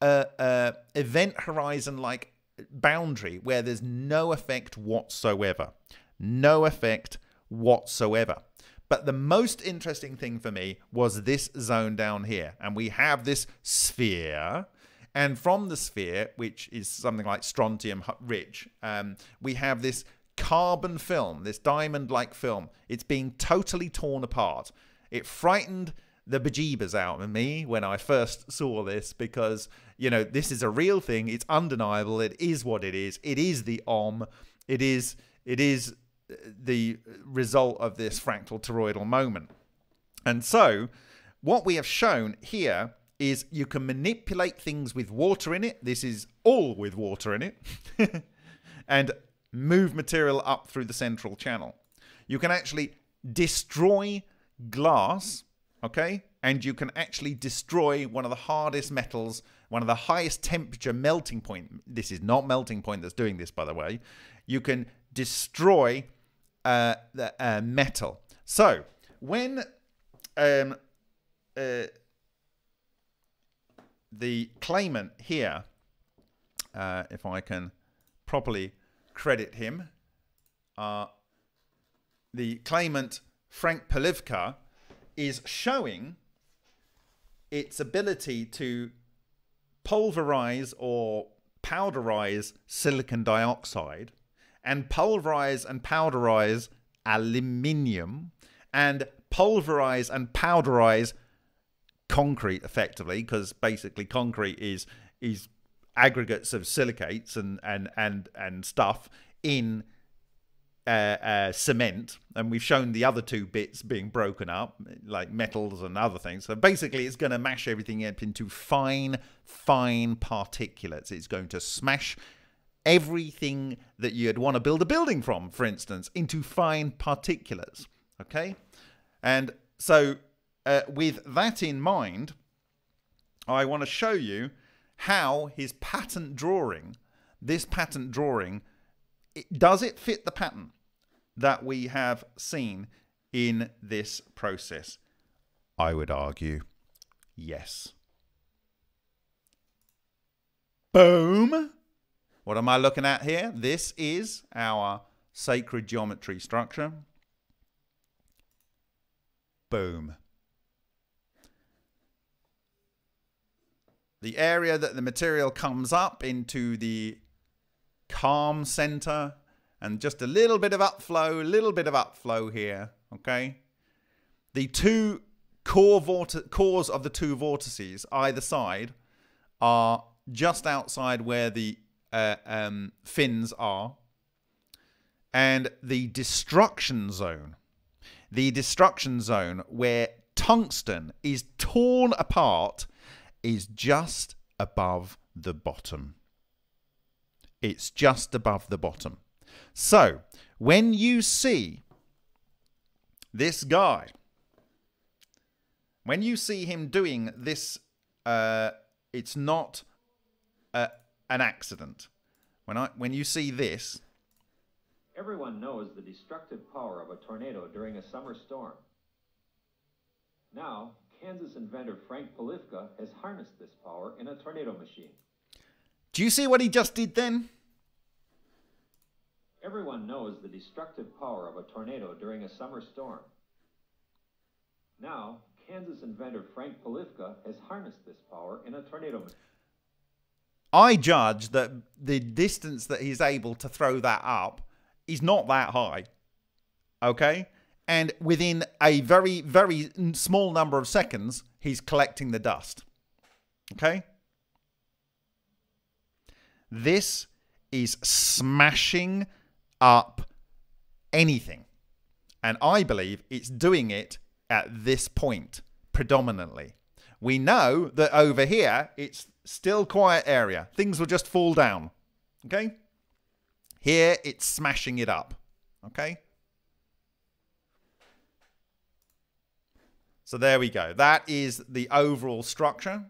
uh, uh, event horizon like boundary where there's no effect whatsoever. No effect whatsoever. But the most interesting thing for me was this zone down here. And we have this sphere. And from the sphere which is something like strontium rich um, we have this carbon film, this diamond like film, it's being totally torn apart. It frightened the bejeebers out of me when I first saw this because, you know, this is a real thing. It's undeniable. It is what it is. It is the OM. It is, it is uh, the result of this fractal toroidal moment. And so, what we have shown here is you can manipulate things with water in it. This is all with water in it. and move material up through the central channel. You can actually destroy glass, okay? And you can actually destroy one of the hardest metals, one of the highest temperature melting point. This is not melting point that's doing this, by the way. You can destroy uh, the uh, metal. So when um, uh, the claimant here, uh, if I can properly credit him, uh, the claimant Frank Polifka is showing its ability to pulverize or powderize silicon dioxide and pulverize and powderize aluminium and pulverize and powderize concrete effectively because basically concrete is is aggregates of silicates and and and and stuff in uh, uh, cement, and we've shown the other two bits being broken up, like metals and other things. So basically, it's going to mash everything up into fine, fine particulates. It's going to smash everything that you'd want to build a building from, for instance, into fine particulates. Okay, and so uh, with that in mind, I want to show you how his patent drawing, this patent drawing, it, does it fit the pattern that we have seen in this process? I would argue yes. Boom. What am I looking at here? This is our sacred geometry structure. Boom. The area that the material comes up into the calm center and just a little bit of upflow, a little bit of upflow here, okay? The two core cores of the two vortices either side are just outside where the uh, um, fins are. And the destruction zone, the destruction zone where tungsten is torn apart is just above the bottom. It's just above the bottom. So, when you see this guy, when you see him doing this, uh, it's not uh, an accident. When I when you see this, everyone knows the destructive power of a tornado during a summer storm. Now, Kansas inventor Frank Polifka has harnessed this power in a tornado machine. Do you see what he just did then? Everyone knows the destructive power of a tornado during a summer storm. Now, Kansas inventor Frank Polifka has harnessed this power in a tornado machine. I judge that the distance that he's able to throw that up is not that high. Okay? And within a very, very small number of seconds, he's collecting the dust. Okay? This is smashing up anything. And I believe it's doing it at this point predominantly. We know that over here, it's still quiet area. Things will just fall down. Okay? Here, it's smashing it up. Okay? So there we go. That is the overall structure.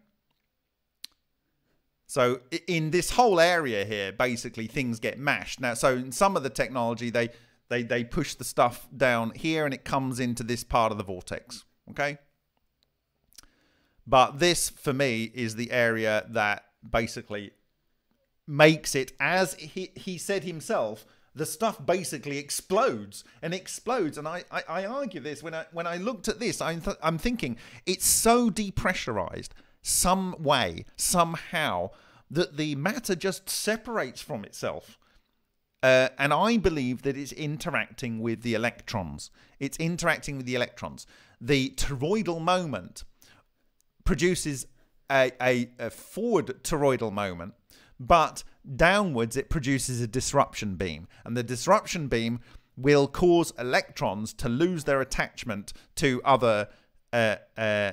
So in this whole area here, basically things get mashed. Now, so in some of the technology, they they they push the stuff down here and it comes into this part of the vortex. Okay. But this, for me, is the area that basically makes it, as he, he said himself, the stuff basically explodes and explodes. And I, I, I argue this when I when I looked at this, I'm, th- I'm thinking it's so depressurized some way, somehow, that the matter just separates from itself. Uh, and I believe that it's interacting with the electrons. It's interacting with the electrons. The toroidal moment produces a, a, a forward toroidal moment, but downwards it produces a disruption beam. And the disruption beam will cause electrons to lose their attachment to other uh, uh,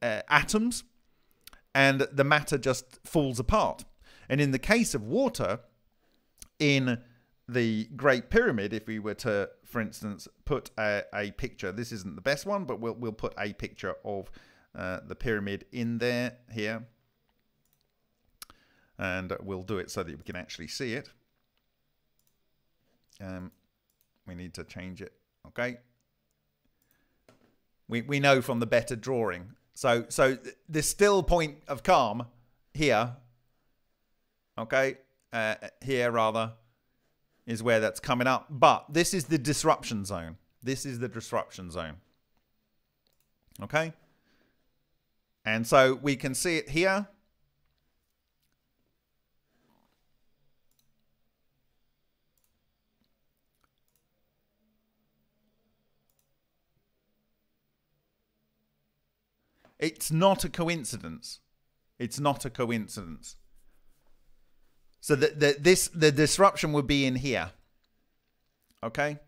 uh, atoms, and the matter just falls apart. And in the case of water, in the Great Pyramid, if we were to, for instance, put a, a picture, this isn't the best one, but we'll, we'll put a picture of uh, the pyramid in there here. And we'll do it so that we can actually see it. Um, we need to change it. Okay. We, we know from the better drawing. So so the still point of calm here. Okay. Uh, here rather is where that's coming up. But this is the disruption zone. This is the disruption zone. Okay. And so we can see it here. It's not a coincidence. It's not a coincidence. So the, the this the disruption would be in here. Okay?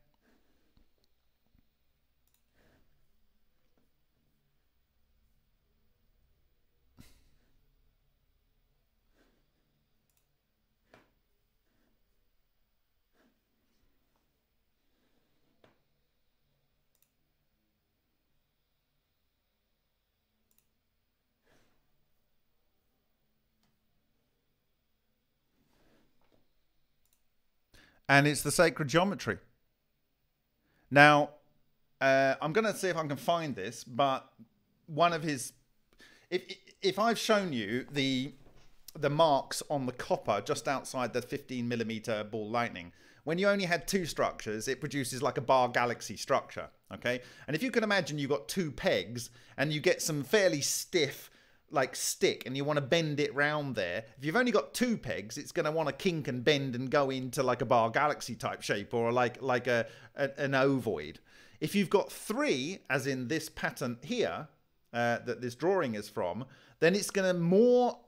And it's the sacred geometry. Now, uh, I'm going to see if I can find this, but one of his, if if I've shown you the the marks on the copper just outside the 15 millimeter ball lightning, when you only had two structures, it produces like a bar galaxy structure. Okay, and if you can imagine, you've got two pegs, and you get some fairly stiff like stick and you want to bend it round there, if you've only got two pegs, it's going to want to kink and bend and go into like a bar galaxy type shape or like like a, a an ovoid. If you've got three, as in this pattern here uh, that this drawing is from, then it's going to more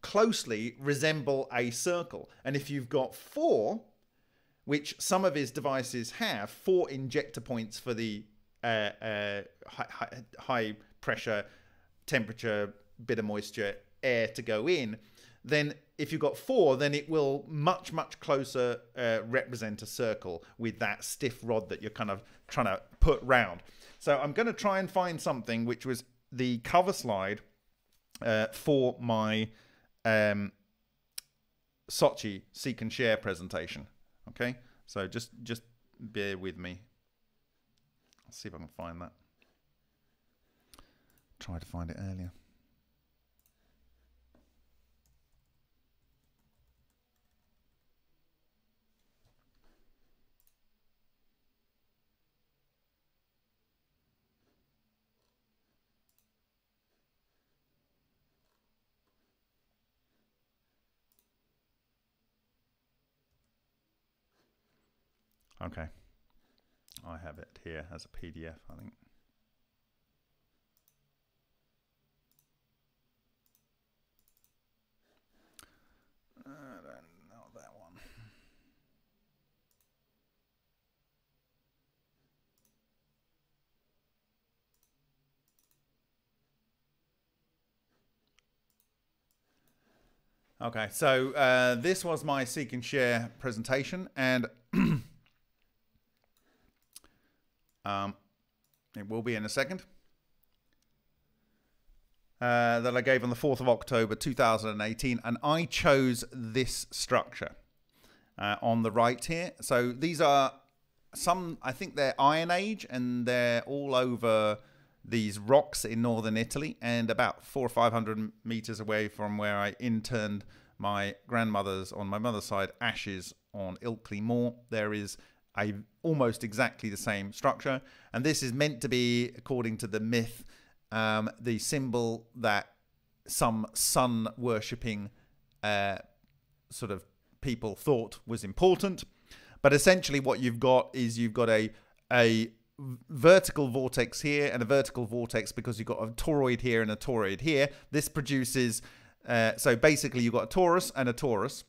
closely resemble a circle. And if you've got four, which some of his devices have, four injector points for the uh, uh, high, high, high pressure temperature bit of moisture, air to go in, then if you've got four, then it will much, much closer uh, represent a circle with that stiff rod that you're kind of trying to put round. So I'm going to try and find something which was the cover slide uh, for my um, Sochi Seek and Share presentation. Okay, so just just bear with me. Let's see if I can find that. Try to find it earlier. Okay. I have it here as a PDF, I think. I don't know that one. Okay, so uh, this was my Seek and Share presentation, and um, it will be in a second. Uh, that I gave on the 4th of October 2018, and I chose this structure uh, on the right here. So these are some, I think they're Iron Age, and they're all over these rocks in northern Italy, and about four or five hundred meters away from where I interned my grandmother's on my mother's side ashes on Ilkley Moor. There is almost exactly the same structure, and this is meant to be, according to the myth, um, the symbol that some sun worshipping uh, sort of people thought was important. but essentially what you've got is you've got a a vertical vortex here and a vertical vortex because you've got a toroid here and a toroid here. This produces uh, so basically you've got a torus and a torus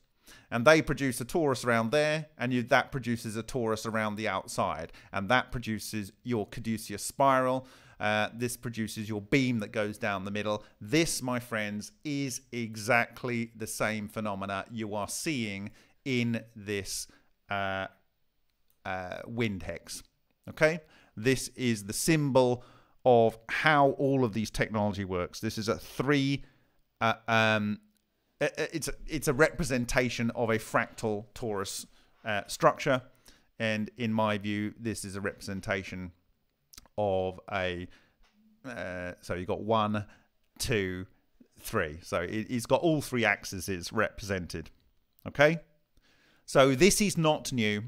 and they produce a torus around there, and you, that produces a torus around the outside, and that produces your caduceus spiral. Uh, this produces your beam that goes down the middle. This, my friends, is exactly the same phenomena you are seeing in this uh, uh, wind hex. Okay, this is the symbol of how all of these technology works. This is a three uh, um, it's a, it's a representation of a fractal torus uh, structure, and in my view, this is a representation of a. Uh, so you've got one, two, three. So it, it's got all three axes represented. Okay, so this is not new.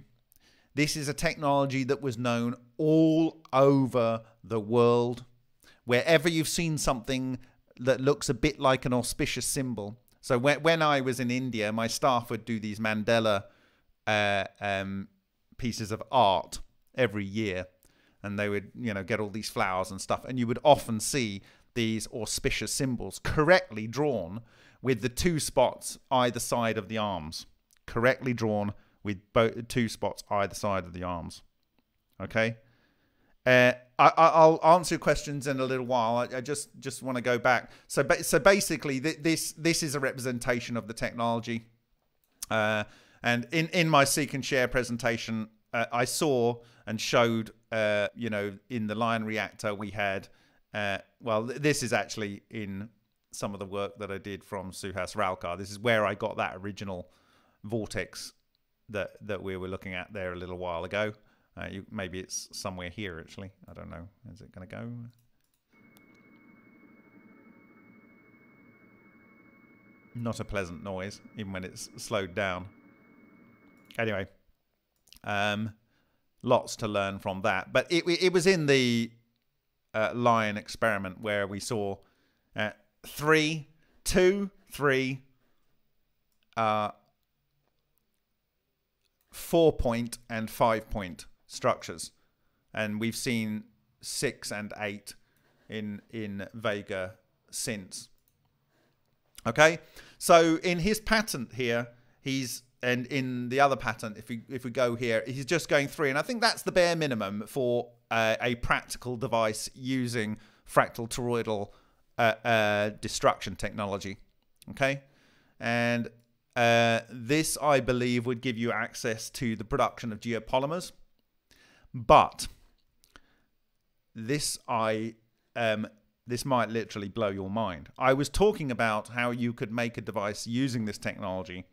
This is a technology that was known all over the world. Wherever you've seen something that looks a bit like an auspicious symbol, so when when I was in India, my staff would do these mandala uh, um, pieces of art every year, and they would you know get all these flowers and stuff, and you would often see these auspicious symbols correctly drawn with the two spots either side of the arms, correctly drawn with both two spots either side of the arms. Okay. Uh, I, will answer questions in a little while. I, I just just want to go back. So so basically, th- this this is a representation of the technology. Uh, and in in my seek and share presentation, uh, I saw and showed, uh, you know, in the Lion reactor we had. Uh, well, th- this is actually in some of the work that I did from Suhas Ralkar. This is where I got that original vortex that that we were looking at there a little while ago. Uh, you, maybe it's somewhere here, actually. I don't know. Is it going to go? Not a pleasant noise, even when it's slowed down. Anyway, um, lots to learn from that. But it, it was in the uh, lion experiment where we saw uh, three, two, three, uh, four point and five point structures, and we've seen six and eight in in Vega since. Okay, so in his patent here, he's and in the other patent, if we if we go here, he's just going three, and I think that's the bare minimum for uh, a practical device using fractal toroidal uh, uh, destruction technology. Okay, and uh, this I believe would give you access to the production of geopolymers. But this I um, this might literally blow your mind. I was talking about how you could make a device using this technology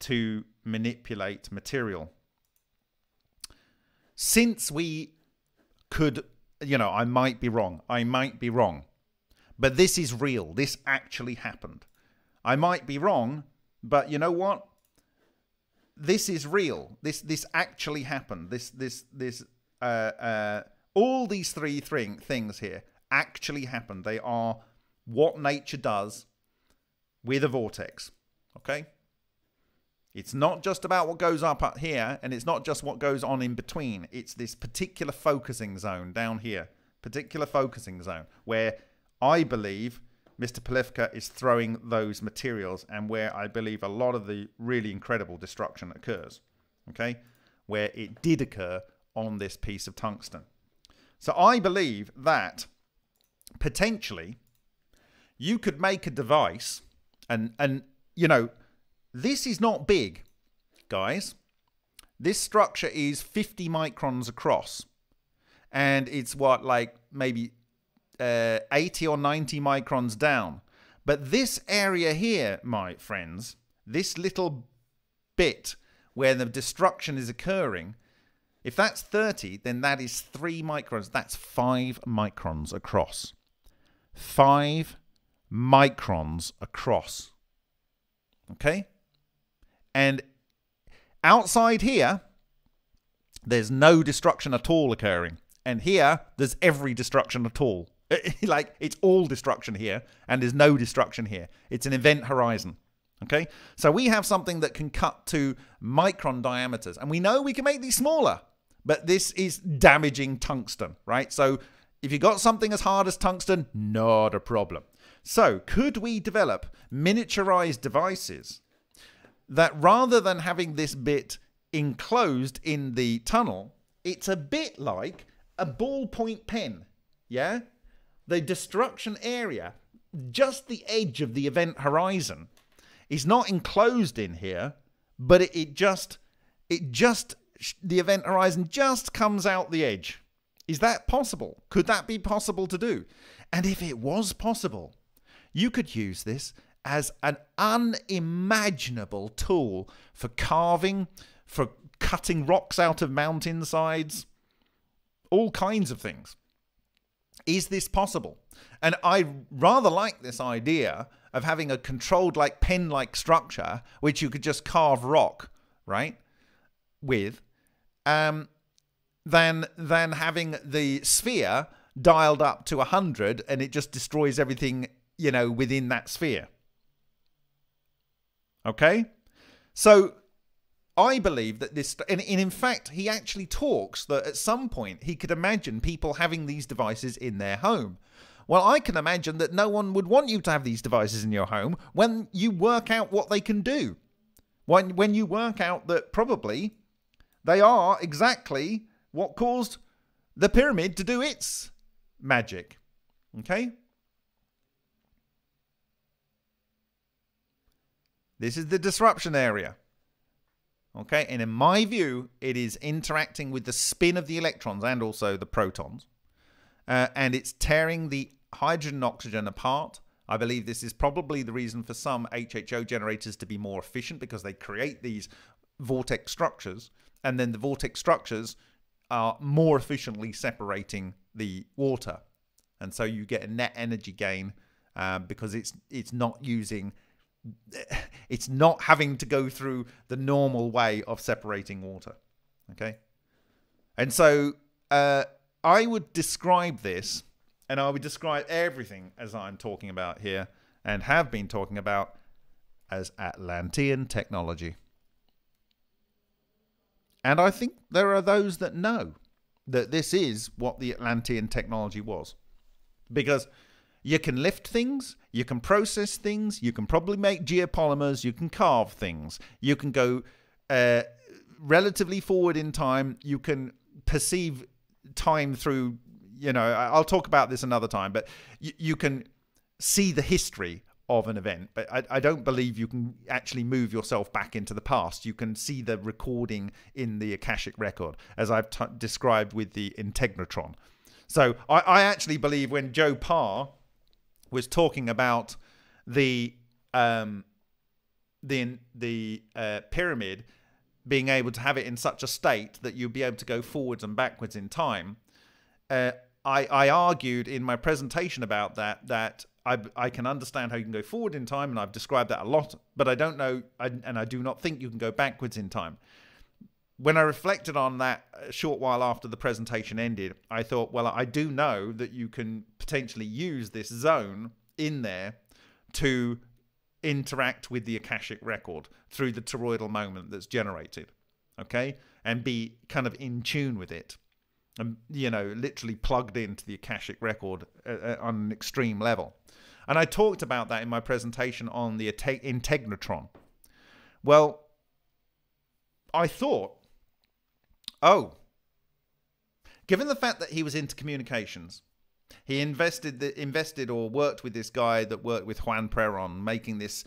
to manipulate material. Since we could, you know, I might be wrong. I might be wrong. But this is real. This actually happened. I might be wrong, but you know what? This is real. This this actually happened. This this this uh, uh, all these three thing, things here actually happened. They are what nature does with a vortex. Okay. It's not just about what goes up up here, and it's not just what goes on in between. It's this particular focusing zone down here, particular focusing zone, where I believe Mr. Polifka is throwing those materials and where I believe a lot of the really incredible destruction occurs. Okay? Where it did occur on this piece of tungsten. So I believe that potentially you could make a device and and you know this is not big guys this structure is 50 microns across and it's what like maybe uh, 80 or 90 microns down. But this area here, my friends, this little bit where the destruction is occurring, if that's 30, then that is 3 microns. That's 5 microns across. 5 microns across. Okay? And outside here, there's no destruction at all occurring. And here, there's every destruction at all. like it's all destruction here, and there's no destruction here. It's an event horizon. Okay, so we have something that can cut to micron diameters, and we know we can make these smaller, but this is damaging tungsten, right? So if you got something as hard as tungsten, not a problem. So could we develop miniaturized devices that rather than having this bit enclosed in the tunnel, it's a bit like a ballpoint pen, yeah? The destruction area, just the edge of the event horizon is not enclosed in here, but it, it just it just the event horizon just comes out the edge. Is that possible? Could that be possible to do? And if it was possible, you could use this as an unimaginable tool for carving, for cutting rocks out of mountainsides, all kinds of things. Is this possible? And I rather like this idea of having a controlled, like pen like structure, which you could just carve rock, right? With, um, than, than having the sphere dialed up to 100 and it just destroys everything, you know, within that sphere. Okay? So I believe that this, and, in fact, he actually talks that at some point he could imagine people having these devices in their home. Well, I can imagine that no one would want you to have these devices in your home when you work out what they can do. When, when you work out that probably they are exactly what caused the pyramid to do its magic. Okay? This is the disruption area. Okay, and in my view, it is interacting with the spin of the electrons and also the protons uh, and it's tearing the hydrogen and oxygen apart. I believe this is probably the reason for some HHO generators to be more efficient because they create these vortex structures, and then the vortex structures are more efficiently separating the water, and so you get a net energy gain uh, because it's it's not using it's not having to go through the normal way of separating water. Okay, and so. Uh, I would describe this, and I would describe everything as I'm talking about here and have been talking about as Atlantean technology. And I think there are those that know that this is what the Atlantean technology was. Because you can lift things, you can process things, you can probably make geopolymers, you can carve things, you can go uh, relatively forward in time, you can perceive time through you know i'll talk about this another time but you, you can see the history of an event but I, I, don't believe you can actually move yourself back into the past. You can see the recording in the akashic record as i've described with the Integratron so I, I, actually believe when joe parr was talking about the um, the the uh, pyramid being able to have it in such a state that you'd be able to go forwards and backwards in time. Uh, I, I argued in my presentation about that that I, I can understand how you can go forward in time, and I've described that a lot, but I don't know, I, and I do not think you can go backwards in time. When I reflected on that a short while after the presentation ended, I thought, well, I do know that you can potentially use this zone in there to interact with the Akashic record through the toroidal moment that's generated, okay, and be kind of in tune with it, and you know, literally plugged into the Akashic record uh, uh on an extreme level. And I talked about that in my presentation on the Integratron. Well, I thought, oh, given the fact that he was into communications he invested the, invested or worked with this guy that worked with Juan Perón, making this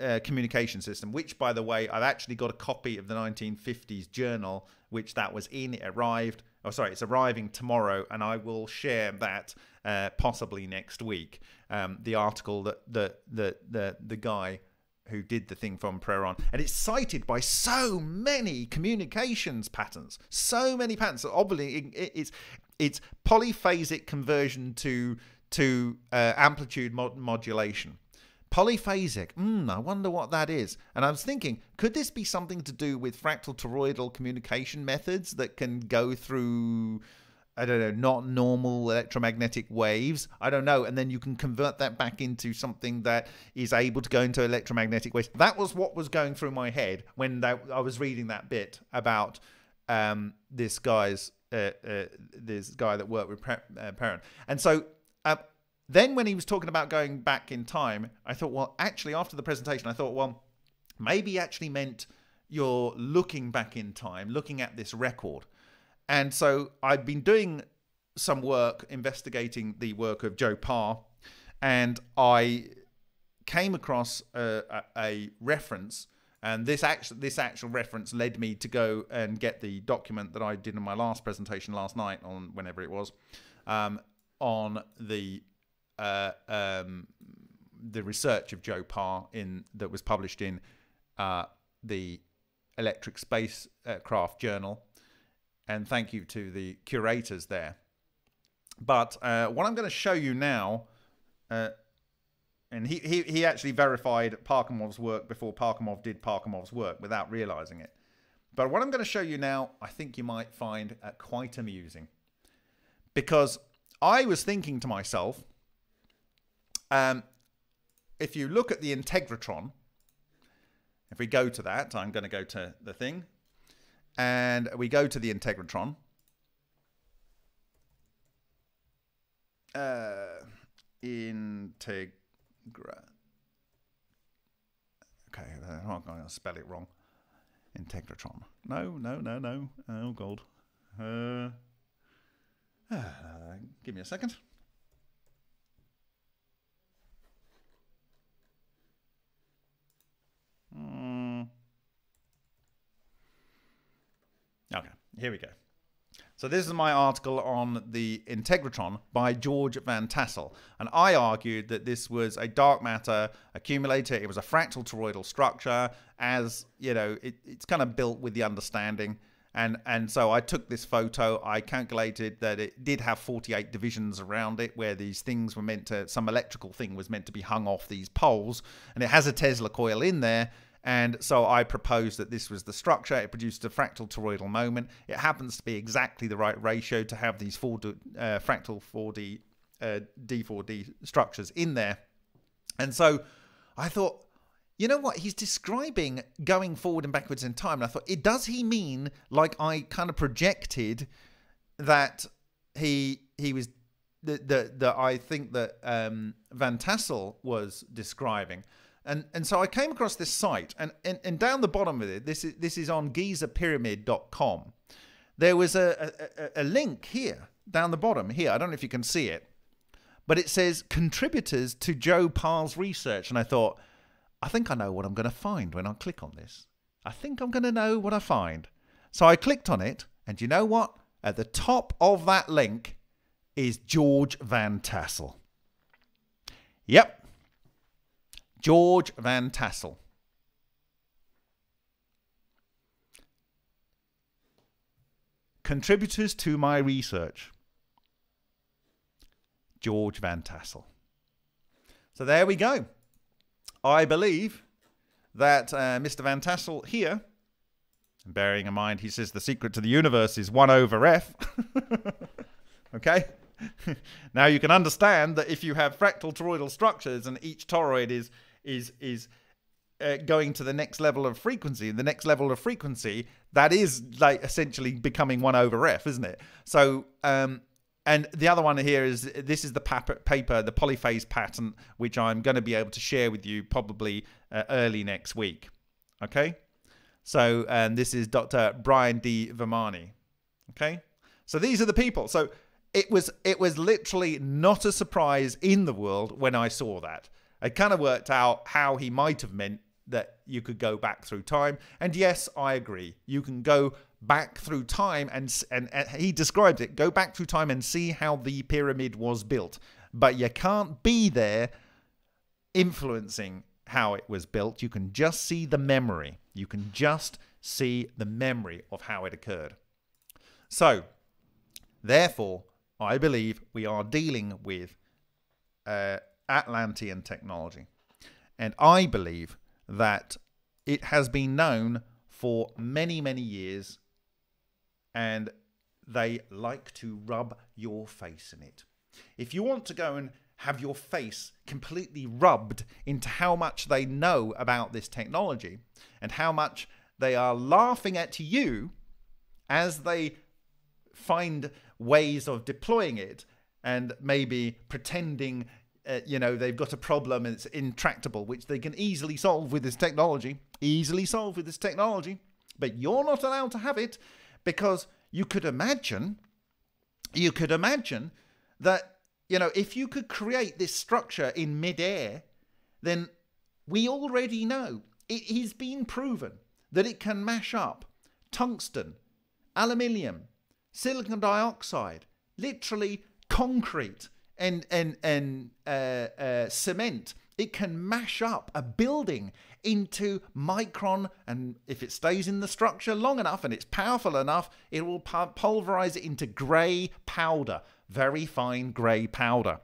uh, communication system. Which, by the way, I've actually got a copy of the 1950s journal, which that was in. It arrived. Oh, sorry, it's arriving tomorrow, and I will share that uh, possibly next week. Um, the article that the the the the guy who did the thing from Perón And it's cited by so many communications patterns, so many patterns. So obviously, it's it's polyphasic conversion to to uh, amplitude mod- modulation. Polyphasic. Hmm, I wonder what that is. And I was thinking, could this be something to do with fractal toroidal communication methods that can go through I don't know, not normal electromagnetic waves. I don't know. And then you can convert that back into something that is able to go into electromagnetic waves. That was what was going through my head when that, I was reading that bit about um, this guy's, uh, uh, this guy that worked with uh. And so uh, then when he was talking about going back in time, I thought, well, actually, after the presentation, I thought, well, maybe he actually meant you're looking back in time, looking at this record and so I've been doing some work investigating the work of Joe Parr, and I came across a, a, a reference. And this actual this actual reference led me to go and get the document that I did in my last presentation last night on whenever it was, um, on the uh, um, the research of Joe Parr in that was published in uh, the Electric Spacecraft Journal and thank you to the curators there. But uh, what I'm going to show you now, uh, and he, he, he actually verified Parkhomov's work before Parkhomov did Parkhomov's work without realizing it. But what I'm going to show you now, I think you might find uh, quite amusing. Because I was thinking to myself, um, if you look at the Integratron, if we go to that, I'm going to go to the thing and we go to the Integratron. Uh, Integra. Okay, I'm going to spell it wrong. Integratron. No, no, no, no. Oh, God. Uh, uh, give me a second. Mm. Okay, here we go. So this is my article on the Integratron by George Van Tassel. And I argued that this was a dark matter accumulator. It was a fractal toroidal structure as, you know, it, it's kind of built with the understanding. And, and so I took this photo. I calculated that it did have 48 divisions around it where these things were meant to, some electrical thing was meant to be hung off these poles. And it has a Tesla coil in there. And so I proposed that this was the structure. It produced a fractal toroidal moment. It happens to be exactly the right ratio to have these four uh, fractal 4D, uh, D4D structures in there. And so I thought, you know what? He's describing going forward and backwards in time. And I thought, it does he mean like I kind of projected that he he was that that, that I think that um, Van Tassel was describing. And and so I came across this site, and, and, and down the bottom of it, this is this is on GizaPyramid.com. There was a, a, a link here down the bottom here. I don't know if you can see it, but it says contributors to Joe Parr's research, and I thought, I think I know what I'm going to find when I click on this. I think I'm going to know what I find. So I clicked on it, and you know what? At the top of that link is George Van Tassel. Yep, George Van Tassel. Contributors to my research. George Van Tassel. So there we go. I believe that uh, Mr. Van Tassel here, bearing in mind he says the secret to the universe is 1 over F. okay? now you can understand that if you have fractal toroidal structures and each toroid is is is uh, going to the next level of frequency. The next level of frequency that is like essentially becoming one over f, isn't it? So um, and the other one here is this is the paper, the polyphase pattern, which I'm going to be able to share with you probably uh, early next week. Okay, so and this is Dr. Brian D. Vermani. Okay, so these are the people. So it was it was literally not a surprise in the world when I saw that. I kind of worked out how he might have meant that you could go back through time. And yes, I agree. You can go back through time and, and, and he describes it go back through time and see how the pyramid was built. But you can't be there influencing how it was built. You can just see the memory. You can just see the memory of how it occurred. So, therefore, I believe we are dealing with uh, Atlantean technology. And I believe that it has been known for many, many years and they like to rub your face in it. If you want to go and have your face completely rubbed into how much they know about this technology and how much they are laughing at you as they find ways of deploying it and maybe pretending uh, you know they've got a problem and it's intractable which they can easily solve with this technology easily solve with this technology but you're not allowed to have it because you could imagine you could imagine that you know if you could create this structure in midair then we already know. It has been proven that it can mash up tungsten aluminium silicon dioxide literally concrete and and and uh, uh, cement, it can mash up a building into micron, and if it stays in the structure long enough and it's powerful enough, it will pulverize it into grey powder, very fine grey powder.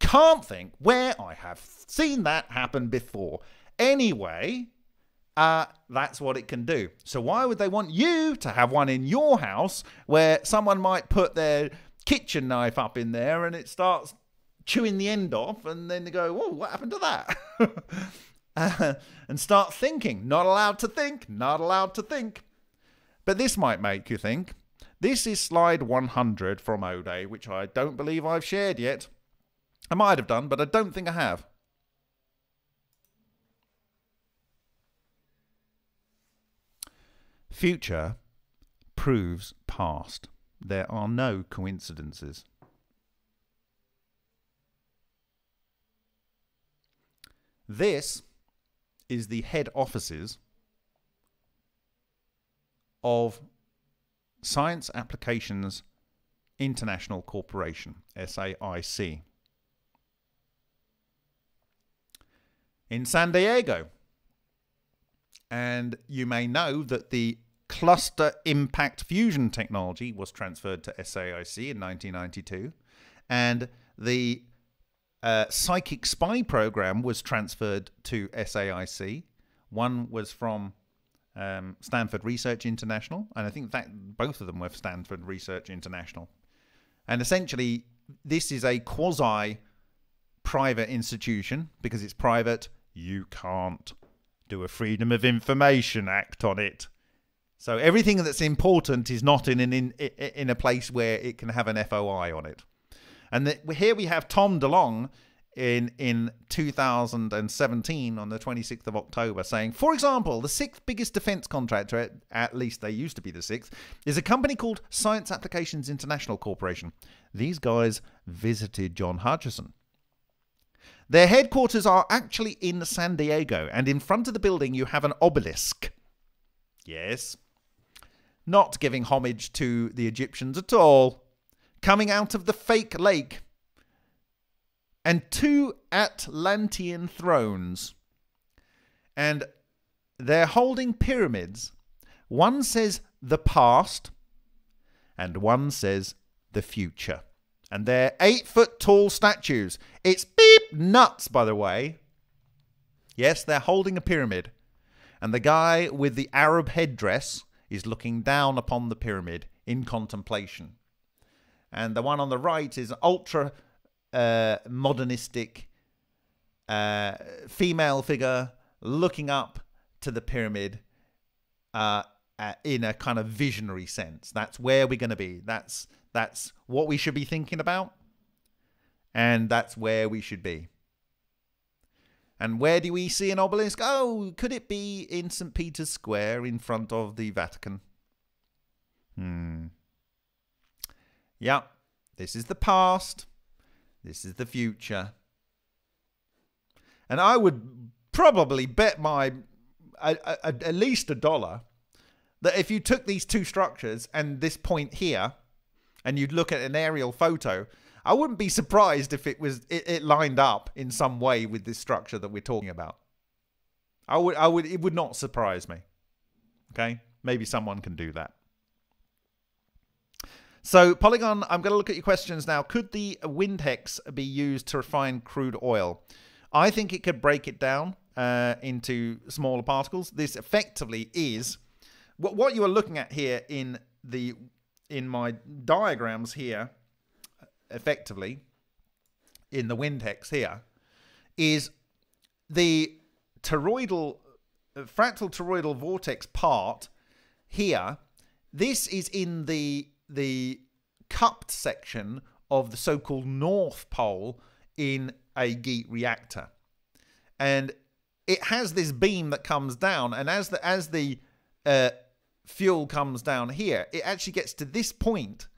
Can't think where I have seen that happen before. Anyway, uh, that's what it can do. So why would they want you to have one in your house where someone might put their kitchen knife up in there and it starts chewing the end off, and then they go, "Whoa, what happened to that?" uh, and start thinking. Not allowed to think. Not allowed to think. But this might make you think. This is slide 100 from O-Day, which I don't believe I've shared yet. I might have done, but I don't think I have. Future proves past. There are no coincidences. This is the head offices of Science Applications International Corporation, SAIC, in San Diego. And you may know that the cluster impact fusion technology was transferred to SAIC in 1992, and the uh, Psychic Spy program was transferred to SAIC. One was from um, Stanford Research International, and I think that both of them were Stanford Research International. And essentially, this is a quasi private institution because it's private. You can't do a Freedom of Information Act on it. So everything that's important is not in an in, in a place where it can have an FOI on it. And the, here we have Tom DeLonge in in 2017 on the 26th of October saying, for example, the sixth biggest defense contractor, at, at least they used to be the sixth, is a company called Science Applications International Corporation. These guys visited John Hutchison. Their headquarters are actually in San Diego, and in front of the building you have an obelisk. Yes, not giving homage to the Egyptians at all, coming out of the fake lake, and two Atlantean thrones. And they're holding pyramids. One says the past, and one says the future. And they're eight foot tall statues. It's beep nuts, by the way. Yes, they're holding a pyramid. And the guy with the Arab headdress is looking down upon the pyramid in contemplation. And the one on the right is ultra uh, modernistic uh, female figure looking up to the pyramid uh, in a kind of visionary sense. That's where we're going to be. That's that's what we should be thinking about, and that's where we should be. And where do we see an obelisk? Oh, could it be in St. Peter's Square in front of the Vatican? Hmm. Yeah, this is the past. This is the future. And I would probably bet my at least a dollar that if you took these two structures and this point here and you'd look at an aerial photo I wouldn't be surprised if it was it, it lined up in some way with this structure that we're talking about. I would I would it would not surprise me. Okay? Maybe someone can do that. So, Polygon, I'm going to look at your questions now. Could the wind hex be used to refine crude oil? I think it could break it down uh, into smaller particles. This effectively is what, what you are looking at here in the in my diagrams here, effectively, in the wind hex here, is the toroidal, uh, fractal toroidal vortex part here. This is in the the cupped section of the so-called north pole in a GEET reactor, and it has this beam that comes down, and as the as the uh, fuel comes down here, it actually gets to this point,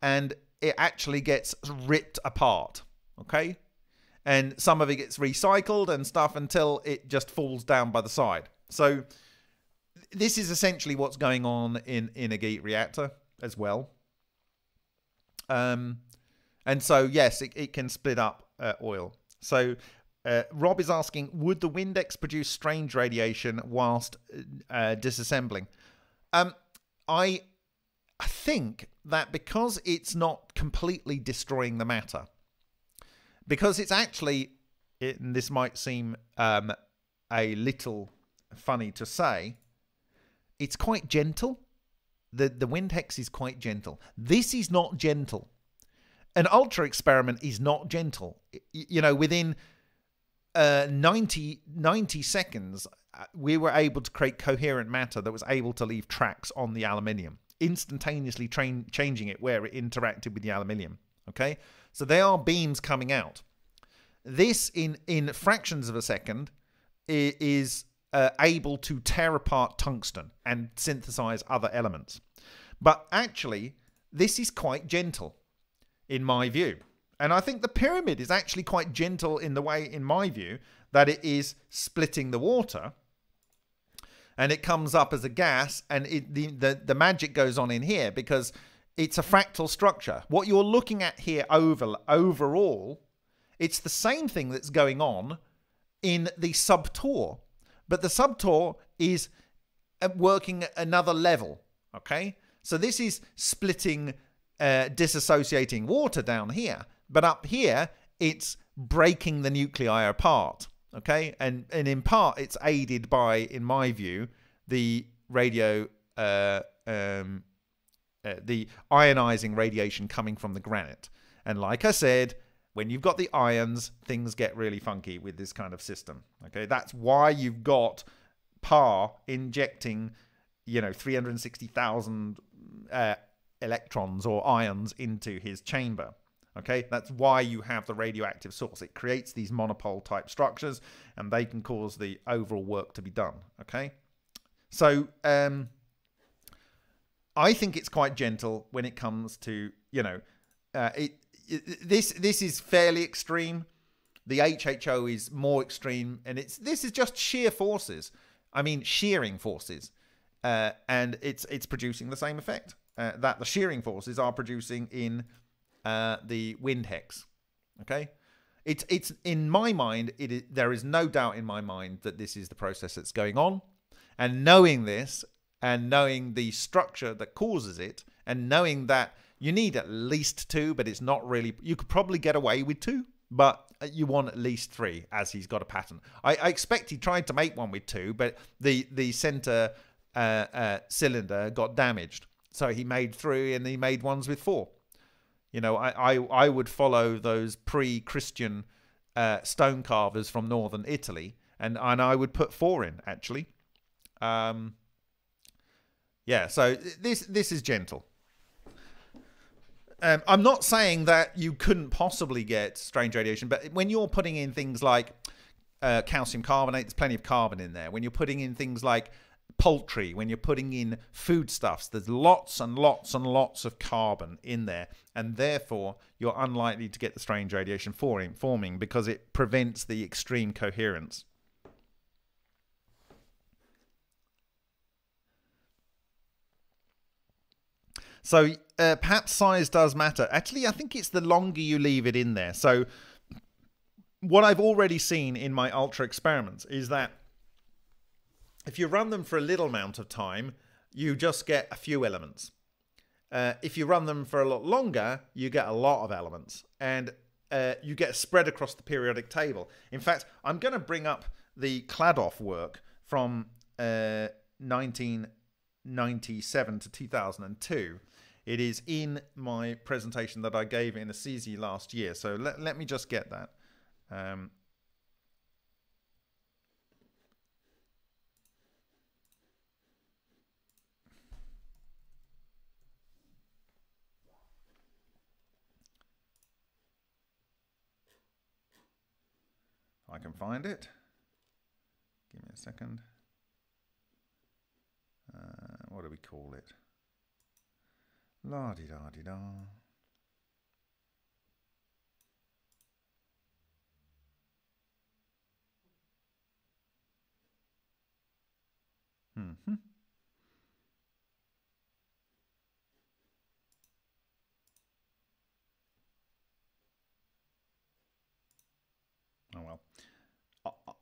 and it actually gets ripped apart. Okay, and some of it gets recycled and stuff until it just falls down by the side. So this is essentially what's going on in in a GEET reactor as well. Um, and so yes, it, it can split up uh, oil. So uh, Rob is asking, would the wind hex produce strange radiation whilst uh, disassembling? Um, I think that because it's not completely destroying the matter, because it's actually, and this might seem um, a little funny to say, it's quite gentle. The the wind hex is quite gentle. This is not gentle. An ultra experiment is not gentle. You know, within uh, 90, 90 seconds, uh, we were able to create coherent matter that was able to leave tracks on the aluminium, instantaneously train, changing it where it interacted with the aluminium. Okay, so there are beams coming out. This, in in fractions of a second, is uh, able to tear apart tungsten and synthesize other elements. But actually, this is quite gentle, in my view. And I think the pyramid is actually quite gentle in the way, in my view, that it is splitting the water and it comes up as a gas and it, the, the, the magic goes on in here because it's a fractal structure. What you're looking at here over, overall, it's the same thing that's going on in the subtor, but the subtor is uh, working at another level. Okay, so this is splitting, uh, disassociating water down here. But up here, it's breaking the nuclei apart. Okay, and and in part, it's aided by, in my view, the radio, uh, um, uh, the ionizing radiation coming from the granite. And like I said, when you've got the ions, things get really funky with this kind of system. Okay, that's why you've got Parr injecting, you know, 360,000 uh, electrons or ions into his chamber. Okay, that's why you have the radioactive source. It creates these monopole type structures and they can cause the overall work to be done. Okay, so um, I think it's quite gentle when it comes to, you know, uh, it, it, this this is fairly extreme. The HHO is more extreme, and it's this is just shear forces. I mean, shearing forces, uh, and it's it's producing the same effect uh, that the shearing forces are producing in uh, the wind hex. Okay, it's it's in my mind. It is, there is no doubt in my mind that this is the process that's going on, and knowing this and knowing the structure that causes it, and knowing that you need at least two, but it's not really. You could probably get away with two, but you want at least three, as he's got a pattern. I, I expect he tried to make one with two, but the the center uh, uh, cylinder got damaged, so he made three, and he made ones with four. You know, I, I, I would follow those pre-Christian uh, stone carvers from northern Italy, and, and I would put four in actually. Um, yeah, so this this is gentle. Um, I'm not saying that you couldn't possibly get strange radiation, but when you're putting in things like uh, calcium carbonate, there's plenty of carbon in there. When you're putting in things like poultry, when you're putting in foodstuffs, there's lots and lots and lots of carbon in there, and therefore you're unlikely to get the strange radiation forming because it prevents the extreme coherence. So uh, perhaps size does matter. Actually, I think it's the longer you leave it in there. So what I've already seen in my ultra experiments is that if you run them for a little amount of time, you just get a few elements. Uh, if you run them for a lot longer, you get a lot of elements, and uh, you get spread across the periodic table. In fact, I'm going to bring up the Kladoff work from uh, 1997 to 2002 It is in my presentation that I gave in Assisi last year. So let, let me just get that. Um, I can find it. Give me a second. Uh, what do we call it? La di da di da. Hmm. Oh well.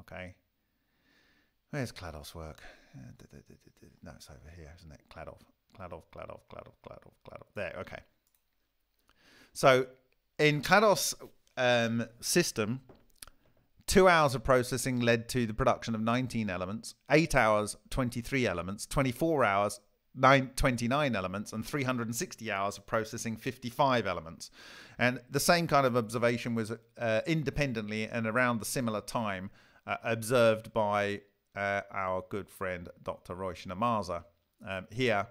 Okay. Where's Kladov's work? No, it's over here, isn't it? Kladov, Kladov, Kladov, Kladov, Kladov, Kladov. There, okay. So in Kladov's um, system, two hours of processing led to the production of 19 elements, eight hours, 23 elements, 24 hours, nine, 29 elements, and 360 hours of processing 55 elements. And the same kind of observation was uh, independently and around the similar time uh, observed by uh, our good friend Dr. Roy Shinamaza um, here,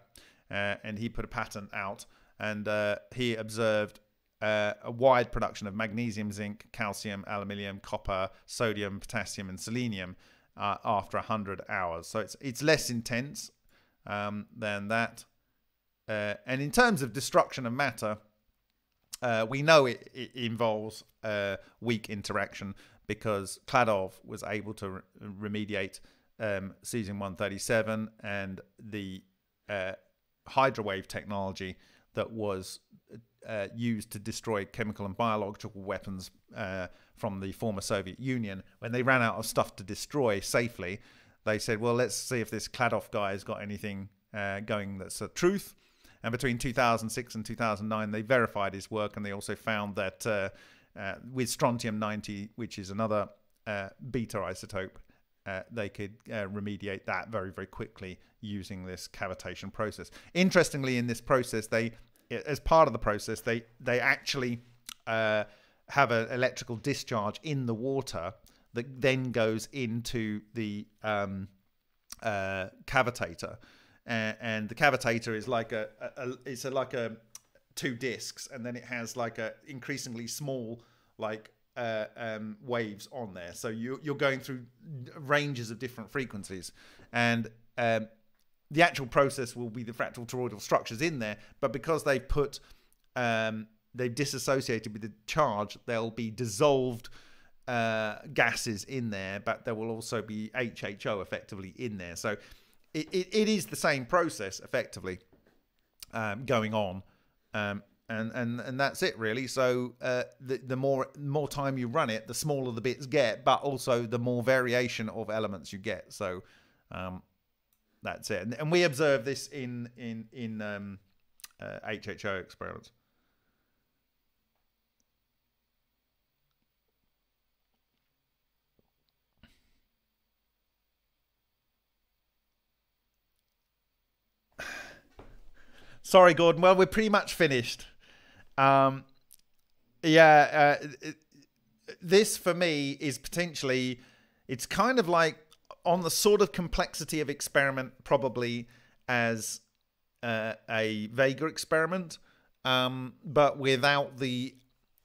uh, and he put a patent out, and uh, he observed uh, a wide production of magnesium, zinc, calcium, aluminium, copper, sodium, potassium, and selenium uh, after 100 hours. So it's it's less intense um, than that. Uh, and in terms of destruction of matter, we know it, it involves weak interaction because Kladov was able to re- remediate um, cesium 137 and the uh, hydrowave technology that was uh, used to destroy chemical and biological weapons uh, from the former Soviet Union. When they ran out of stuff to destroy safely, they said, well, let's see if this Kladov guy has got anything uh, going that's a truth. And between 2006 and 2009, they verified his work and they also found that uh, with strontium 90, which is another uh, beta isotope, uh, they could uh, remediate that very, very quickly using this cavitation process. Interestingly, in this process, they, as part of the process, they they actually uh, have an electrical discharge in the water that then goes into the um, uh, cavitator, and the cavitator is like a, a, a it's a, like a two discs, and then it has like a increasingly small like uh, um, waves on there. So you, you're going through ranges of different frequencies, and um, the actual process will be the fractal toroidal structures in there. But because they've put um, they've disassociated with the charge, there'll be dissolved uh, gases in there, but there will also be HHO effectively in there. So it, it, it is the same process effectively um, going on. Um, and and and that's it really. So uh, the the more more time you run it, the smaller the bits get, but also the more variation of elements you get. So um, that's it. And, and, we observe this in in in um, uh, HHO experiments. Sorry, Gordon. Well, we're pretty much finished. Um, yeah, uh, this for me is potentially, it's kind of like on the sort of complexity of experiment, probably as uh, a Vega experiment, um, but without the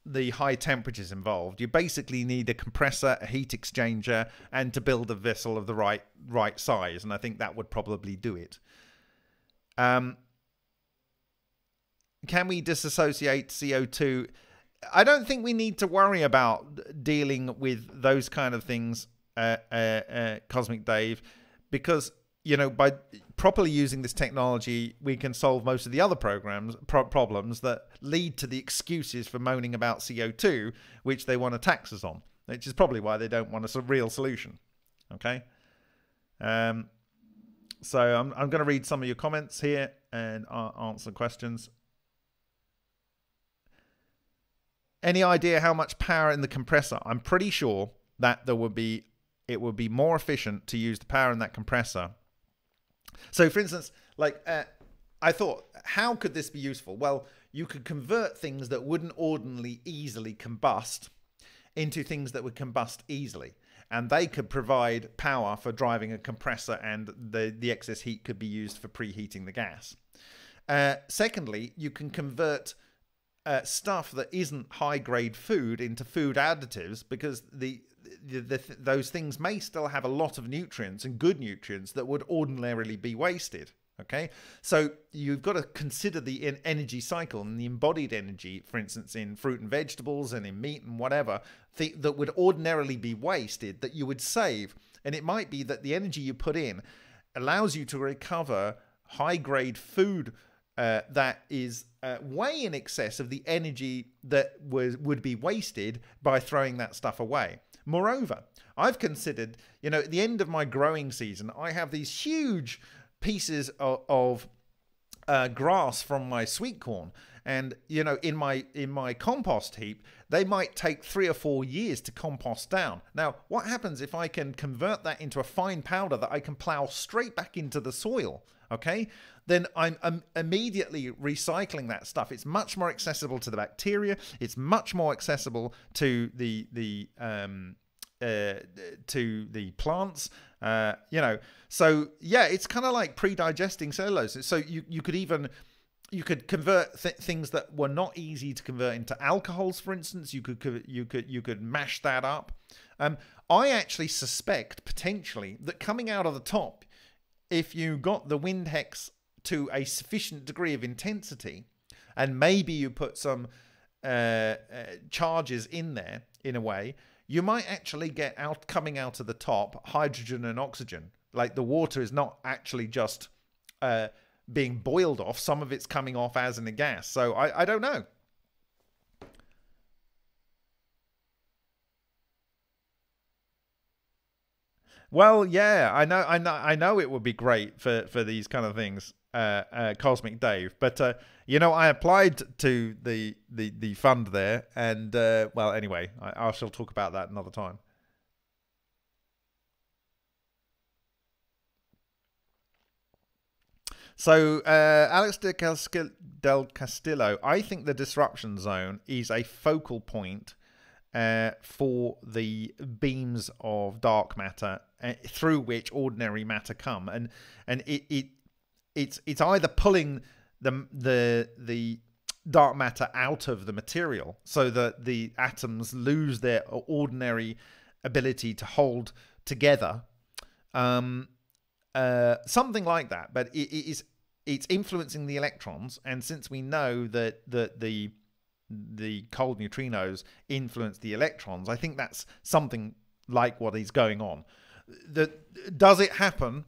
the high temperatures involved. You basically need a compressor, a heat exchanger, and to build a vessel of the right right size. And I think that would probably do it. Um, can we disassociate CO2? I don't think we need to worry about dealing with those kind of things, uh, uh, uh, Cosmic Dave, because you know, by properly using this technology, we can solve most of the other programs pro- problems that lead to the excuses for moaning about CO2, which they want to tax us on. Which is probably why they don't want a real solution. Okay. Um, so I'm I'm going to read some of your comments here and answer questions. Any idea how much power in the compressor? I'm pretty sure that there would be it would be more efficient to use the power in that compressor. So, for instance, like uh, I thought, how could this be useful? Well, you could convert things that wouldn't ordinarily easily combust into things that would combust easily. And they could provide power for driving a compressor, and the, the excess heat could be used for preheating the gas. Uh, secondly, you can convert uh, stuff that isn't high grade food into food additives because the, the, the those things may still have a lot of nutrients and good nutrients that would ordinarily be wasted. Okay, so you've got to consider the energy cycle and the embodied energy, for instance, in fruit and vegetables and in meat and whatever, th- that would ordinarily be wasted that you would save. And it might be that the energy you put in allows you to recover high grade food uh, that is uh, way in excess of the energy that was would be wasted by throwing that stuff away. Moreover, I've considered, you know, at the end of my growing season, I have these huge pieces of, of uh, grass from my sweet corn. And you know in my in my compost heap they might take 3 or 4 years to compost down. Now what happens if i can convert that into a fine powder that i can plow straight back into the soil okay then i'm, I'm immediately recycling that stuff it's much more accessible to the bacteria it's much more accessible to the the um, uh, to the plants. Uh, you know, so yeah, it's kind of like pre-digesting cellulose. So you you could even you could convert th- things that were not easy to convert into alcohols, for instance. You could you could you could mash that up. Um, I actually suspect potentially that coming out of the top, if you got the wind hex to a sufficient degree of intensity, and maybe you put some uh, uh, charges in there in a way, you might actually get out coming out of the top hydrogen and oxygen. Like the water is not actually just uh, being boiled off; some of it's coming off as in a gas. So I, I don't know. Well, yeah, I know, I know, I know. It would be great for for these kind of things, uh, uh, Cosmic Dave. But uh, you know, I applied to the the the fund there, and uh, well, anyway, I, I shall talk about that another time. So, uh, Alex de del Castillo, I think the disruption zone is a focal point uh, for the beams of dark matter uh, through which ordinary matter come, and and it, it it's it's either pulling the the the dark matter out of the material so that the atoms lose their ordinary ability to hold together um, uh, something like that. But it, it is it's influencing the electrons. And since we know that that the the cold neutrinos influence the electrons i think that's something like what is going on. That does it happen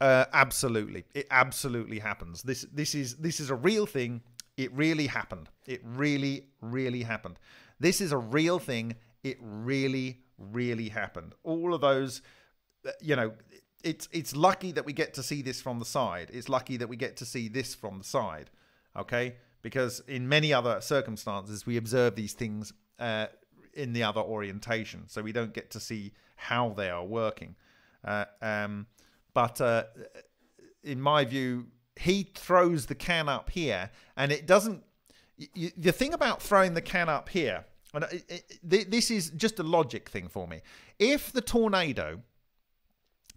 uh, absolutely, it absolutely happens. This this is this is a real thing. It really happened. It really really happened. This is a real thing. It really really happened. All of those, uh, you know, it's it's lucky that we get to see this from the side. It's lucky that we get to see this from the side. Okay, because in many other circumstances we observe these things uh, in the other orientation, so we don't get to see how they are working. Uh, um, but uh, in my view, he throws the can up here, and it doesn't. You, the thing about throwing the can up here, and it, it, this is just a logic thing for me. If the tornado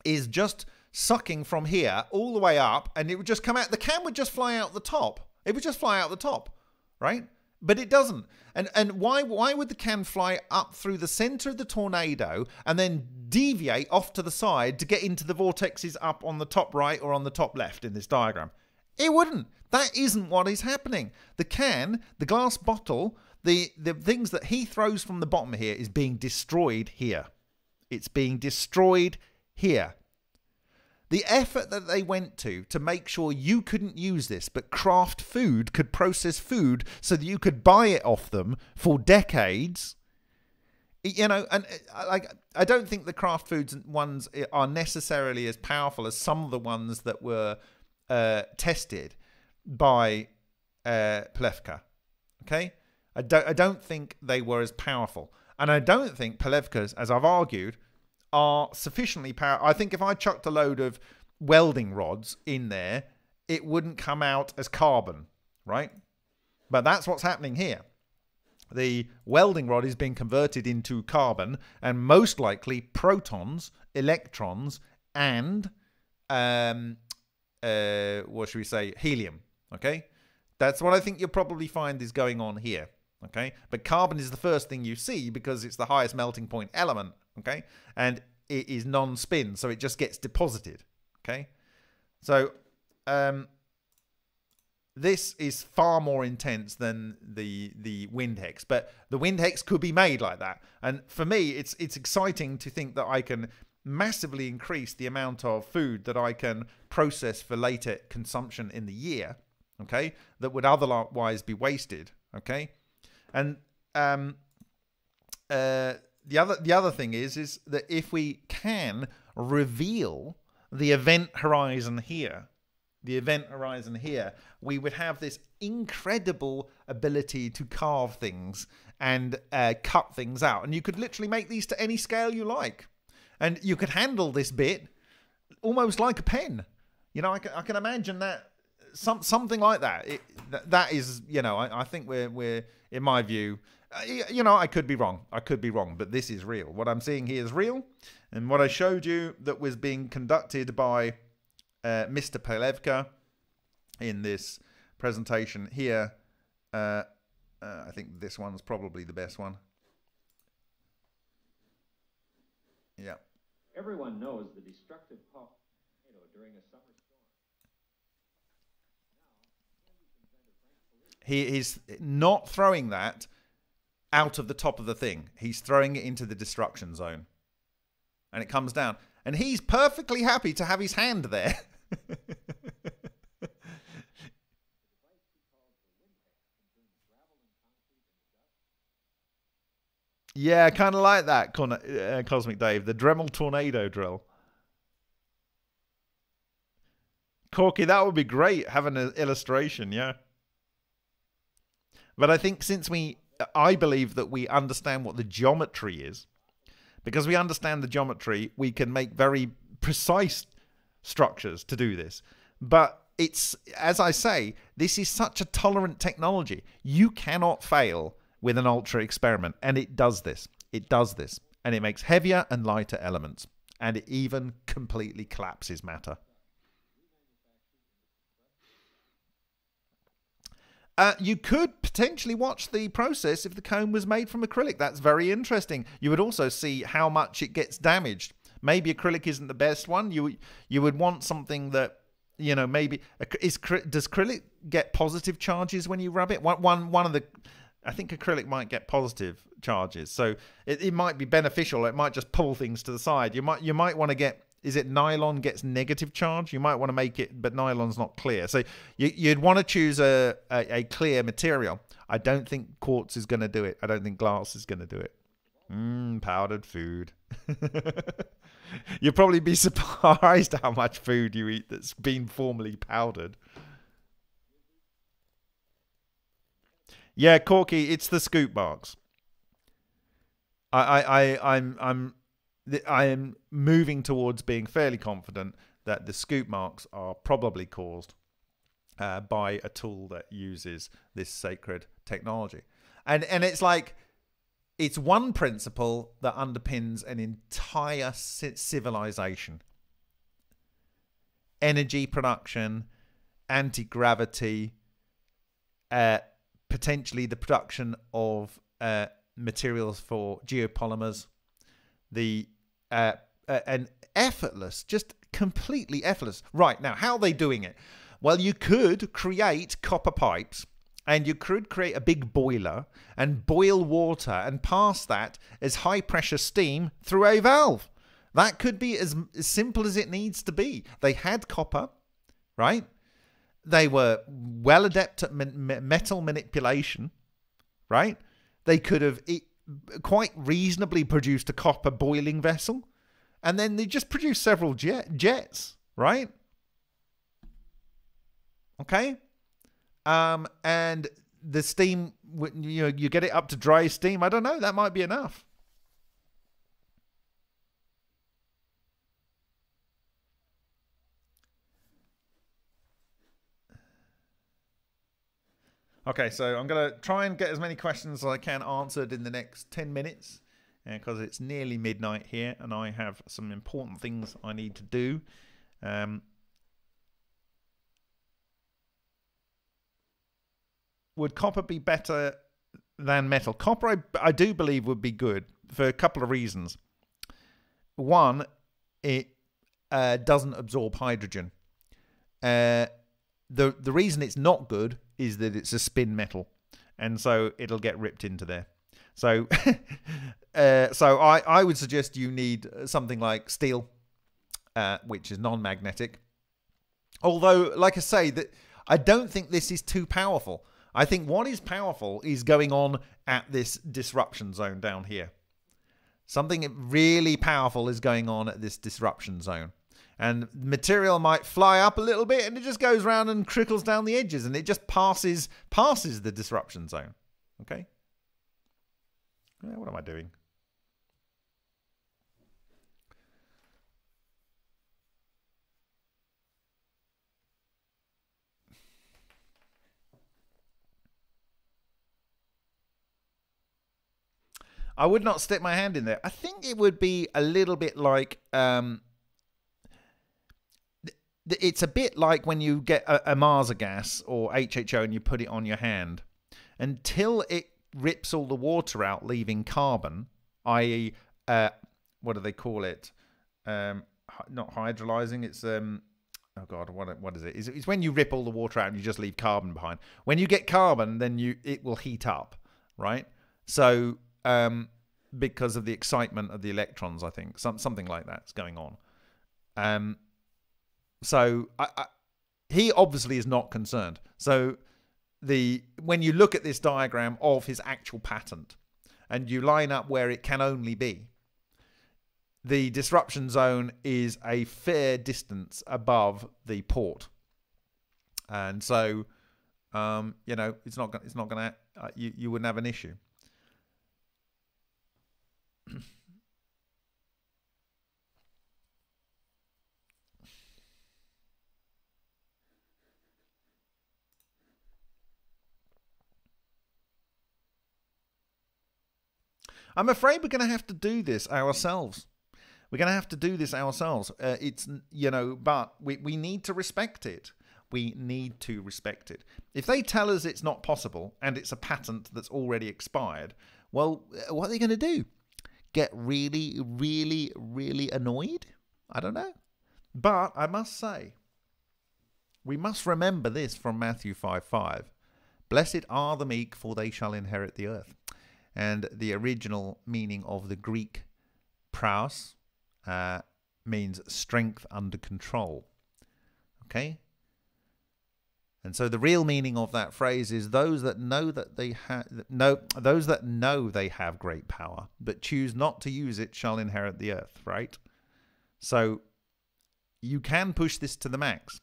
is just sucking from here all the way up, and it would just come out, the can would just fly out the top. It would just fly out the top, right? But it doesn't. And and why why would the can fly up through the center of the tornado and then deviate off to the side to get into the vortexes up on the top right or on the top left in this diagram? It wouldn't. That isn't what is happening. The can, the glass bottle, the the things that he throws from the bottom here is being destroyed here. It's being destroyed here. The effort that they went to to make sure you couldn't use this, but Kraft Food could process food so that you could buy it off them for decades. You know, and uh, like I don't think the Kraft Foods ones are necessarily as powerful as some of the ones that were uh, tested by uh, Polifka. Okay, I don't I don't think they were as powerful, and I don't think Polifka's, as I've argued, are sufficiently powerful. I think if I chucked a load of welding rods in there, it wouldn't come out as carbon, right? But that's what's happening here. The welding rod is being converted into carbon, and most likely protons, electrons, and um, uh, what should we say, helium. Okay, that's what I think you'll probably find is going on here. Okay, but carbon is the first thing you see because it's the highest melting point element okay? And it is non-spin, so it just gets deposited, okay? So um, this is far more intense than the the wind hex, but the wind hex could be made like that. And for me, it's it's exciting to think that I can massively increase the amount of food that I can process for later consumption in the year, okay? That would otherwise be wasted, okay? And um, uh, the other the other thing is is that if we can reveal the event horizon here the event horizon here we would have this incredible ability to carve things and uh, cut things out. And you could literally make these to any scale you like. And you could handle this bit almost like a pen. You know i can, I can imagine that some something like that. It, that, that is you know I, I think we're we're in my view you know, I could be wrong. I could be wrong, but this is real. What I'm seeing here is real. And what I showed you that was being conducted by uh, Mr. Polifka in this presentation here, uh, uh, I think this one's probably the best one. Yeah. Everyone knows the destructive power during a summer storm. He is not throwing that out of the top of the thing. He's throwing it into the destruction zone. And it comes down. And he's perfectly happy to have his hand there. yeah, kind of like that, Con- uh, Cosmic Dave. The Dremel Tornado drill. Corky, that would be great having an illustration, yeah. But I think since we I believe that we understand what the geometry is. Because we understand the geometry, we can make very precise structures to do this. But it's, as I say, this is such a tolerant technology. You cannot fail with an ultra experiment. And it does this. It does this. And it makes heavier and lighter elements. And it even completely collapses matter. Uh, you could potentially watch the process if the cone was made from acrylic. That's very interesting. You would also see how much it gets damaged. Maybe acrylic isn't the best one. You you would want something that you know maybe is does acrylic get positive charges when you rub it? One one one of the I think acrylic might get positive charges, so it, it might be beneficial. It might just pull things to the side. You might you might want to get is it nylon gets negative charge? You might want to make it, but nylon's not clear. So you, would want to choose a, a, a, clear material. I don't think quartz is going to do it. I don't think glass is going to do it. Mmm, powdered food. You'll probably be surprised how much food you eat that's been formally powdered. Yeah, Corky, it's the scoop marks. I, I, I, I'm, I'm I am moving towards being fairly confident that the scoop marks are probably caused uh, by a tool that uses this sacred technology. And and it's like it's one principle that underpins an entire civilization. Energy production, anti-gravity, uh, potentially the production of uh, materials for geopolymers, the uh, and effortless, just completely effortless. Right now, how are they doing it? Well, you could create copper pipes and you could create a big boiler and boil water and pass that as high pressure steam through a valve. That could be as, as simple as it needs to be. They had copper, right? They were well adept at metal manipulation, right? They could have quite reasonably produced a copper boiling vessel, and then they just produced several jet- jets, right? Okay, um, and the steam, you know, you get it up to dry steam. I don't know. That might be enough. Okay, so I'm going to try and get as many questions as I can answered in the next 10 minutes because uh, it's nearly midnight here and I have some important things I need to do. Um, would copper be better than metal? Copper, I, I do believe, would be good for a couple of reasons. One, it uh, doesn't absorb hydrogen. Uh, the the reason it's not good is that it's a spin metal, and so it'll get ripped into there. So, uh, so I I would suggest you need something like steel, uh, which is non-magnetic. Although, like I say, that I don't think this is too powerful. I think what is powerful is going on at this disruption zone down here. Something really powerful is going on at this disruption zone and material might fly up a little bit and it just goes around and trickles down the edges and it just passes passes the disruption zone. Okay? What am i doing? I would not stick my hand in there. I think it would be a little bit like um, it's a bit like when you get a, a gas or HHO and you put it on your hand. Until it rips all the water out, leaving carbon, i.e., uh, what do they call it? Um, not hydrolyzing. It's um, oh god, what what is it? It's, it's when you rip all the water out and you just leave carbon behind. When you get carbon, then you it will heat up, right? So um, because of the excitement of the electrons, I think some something like that's going on. Um, so I, I, he obviously is not concerned. So the when you look at this diagram of his actual patent and you line up where it can only be, the disruption zone is a fair distance above the port, and so um, you know it's not it's not going to uh, you you wouldn't have an issue. I'm afraid we're going to have to do this ourselves. We're going to have to do this ourselves. Uh, it's you know, but we we need to respect it. We need to respect it. If they tell us it's not possible and it's a patent that's already expired, well, uh, what are they going to do? Get really, really, really annoyed? I don't know. But I must say, we must remember this from Matthew 5 5. Blessed are the meek, for they shall inherit the earth and the original meaning of the Greek praus uh, means strength under control. Okay? And so the real meaning of that phrase is those that know that they have no those that know they have great power but choose not to use it shall inherit the earth, right? So you can push this to the max.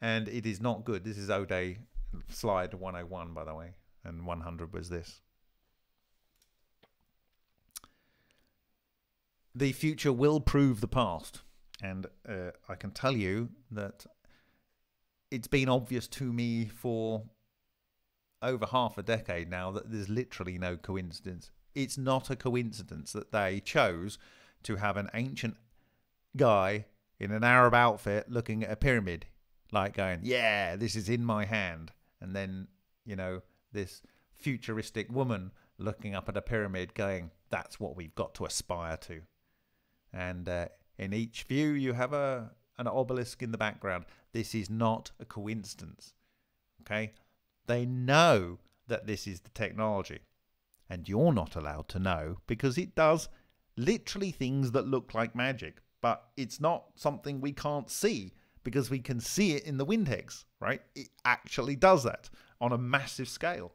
And it is not good. This is O-Day slide 101 by the way, and 100 was this. The future will prove the past. And uh, I can tell you that it's been obvious to me for over half a decade now that there's literally no coincidence. It's not a coincidence that they chose to have an ancient guy in an Arab outfit looking at a pyramid, like going, Yeah, this is in my hand. And then, you know, this futuristic woman looking up at a pyramid going, That's what we've got to aspire to and uh, in each view you have a an obelisk in the background. This is not a coincidence. Okay? They know that this is the technology. And you're not allowed to know because it does literally things that look like magic, but it's not something we can't see because we can see it in the Windhex, right? It actually does that on a massive scale.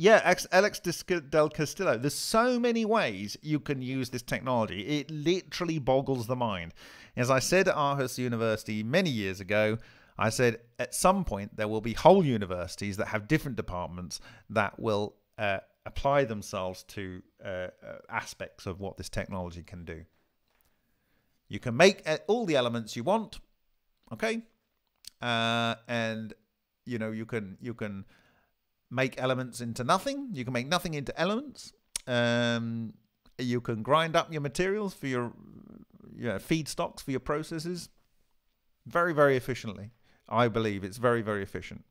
Yeah, Ex- Alex del Castillo. There's so many ways you can use this technology. It literally boggles the mind. As I said at Aarhus University many years ago, I said at some point there will be whole universities that have different departments that will uh, apply themselves to uh, aspects of what this technology can do. You can make uh, all the elements you want, okay, uh, and you know you can you can make elements into nothing. You can make nothing into elements. Um, you can grind up your materials for your you know, feedstocks for your processes very, very efficiently. I believe it's very, very efficient.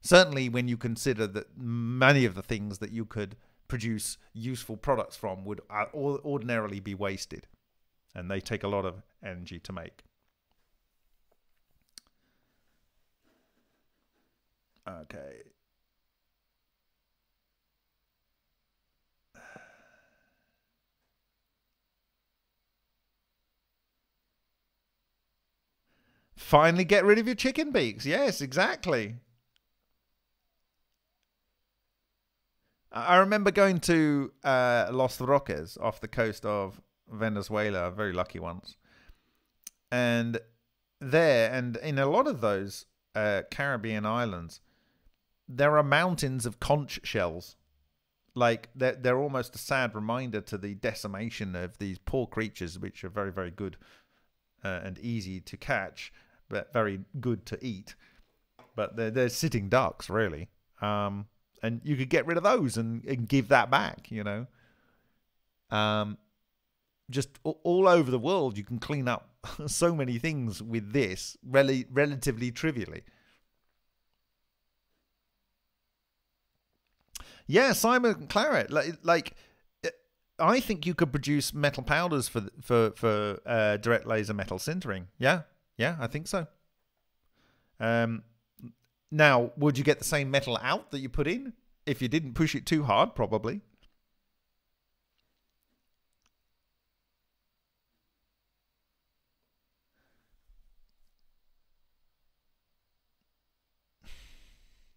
Certainly, when you consider that many of the things that you could produce useful products from would uh, ordinarily be wasted, and they take a lot of energy to make. Okay. Finally get rid of your chicken beaks. Yes, exactly. I remember going to uh, Los Roques off the coast of Venezuela, very lucky once. And there, and in a lot of those uh, Caribbean islands, there are mountains of conch shells. Like they're, they're almost a sad reminder to the decimation of these poor creatures, which are very, very good uh, and easy to catch, very good to eat. But they're, they're sitting ducks, really. Um, and you could get rid of those and, and give that back, you know. Um, just all over the world, you can clean up so many things with this rel- relatively trivially. Yeah, Simon Claret, like, like I think you could produce metal powders for for for uh, direct laser metal sintering. Yeah, yeah, I think so. Um, now, would you get the same metal out that you put in if you didn't push it too hard? Probably.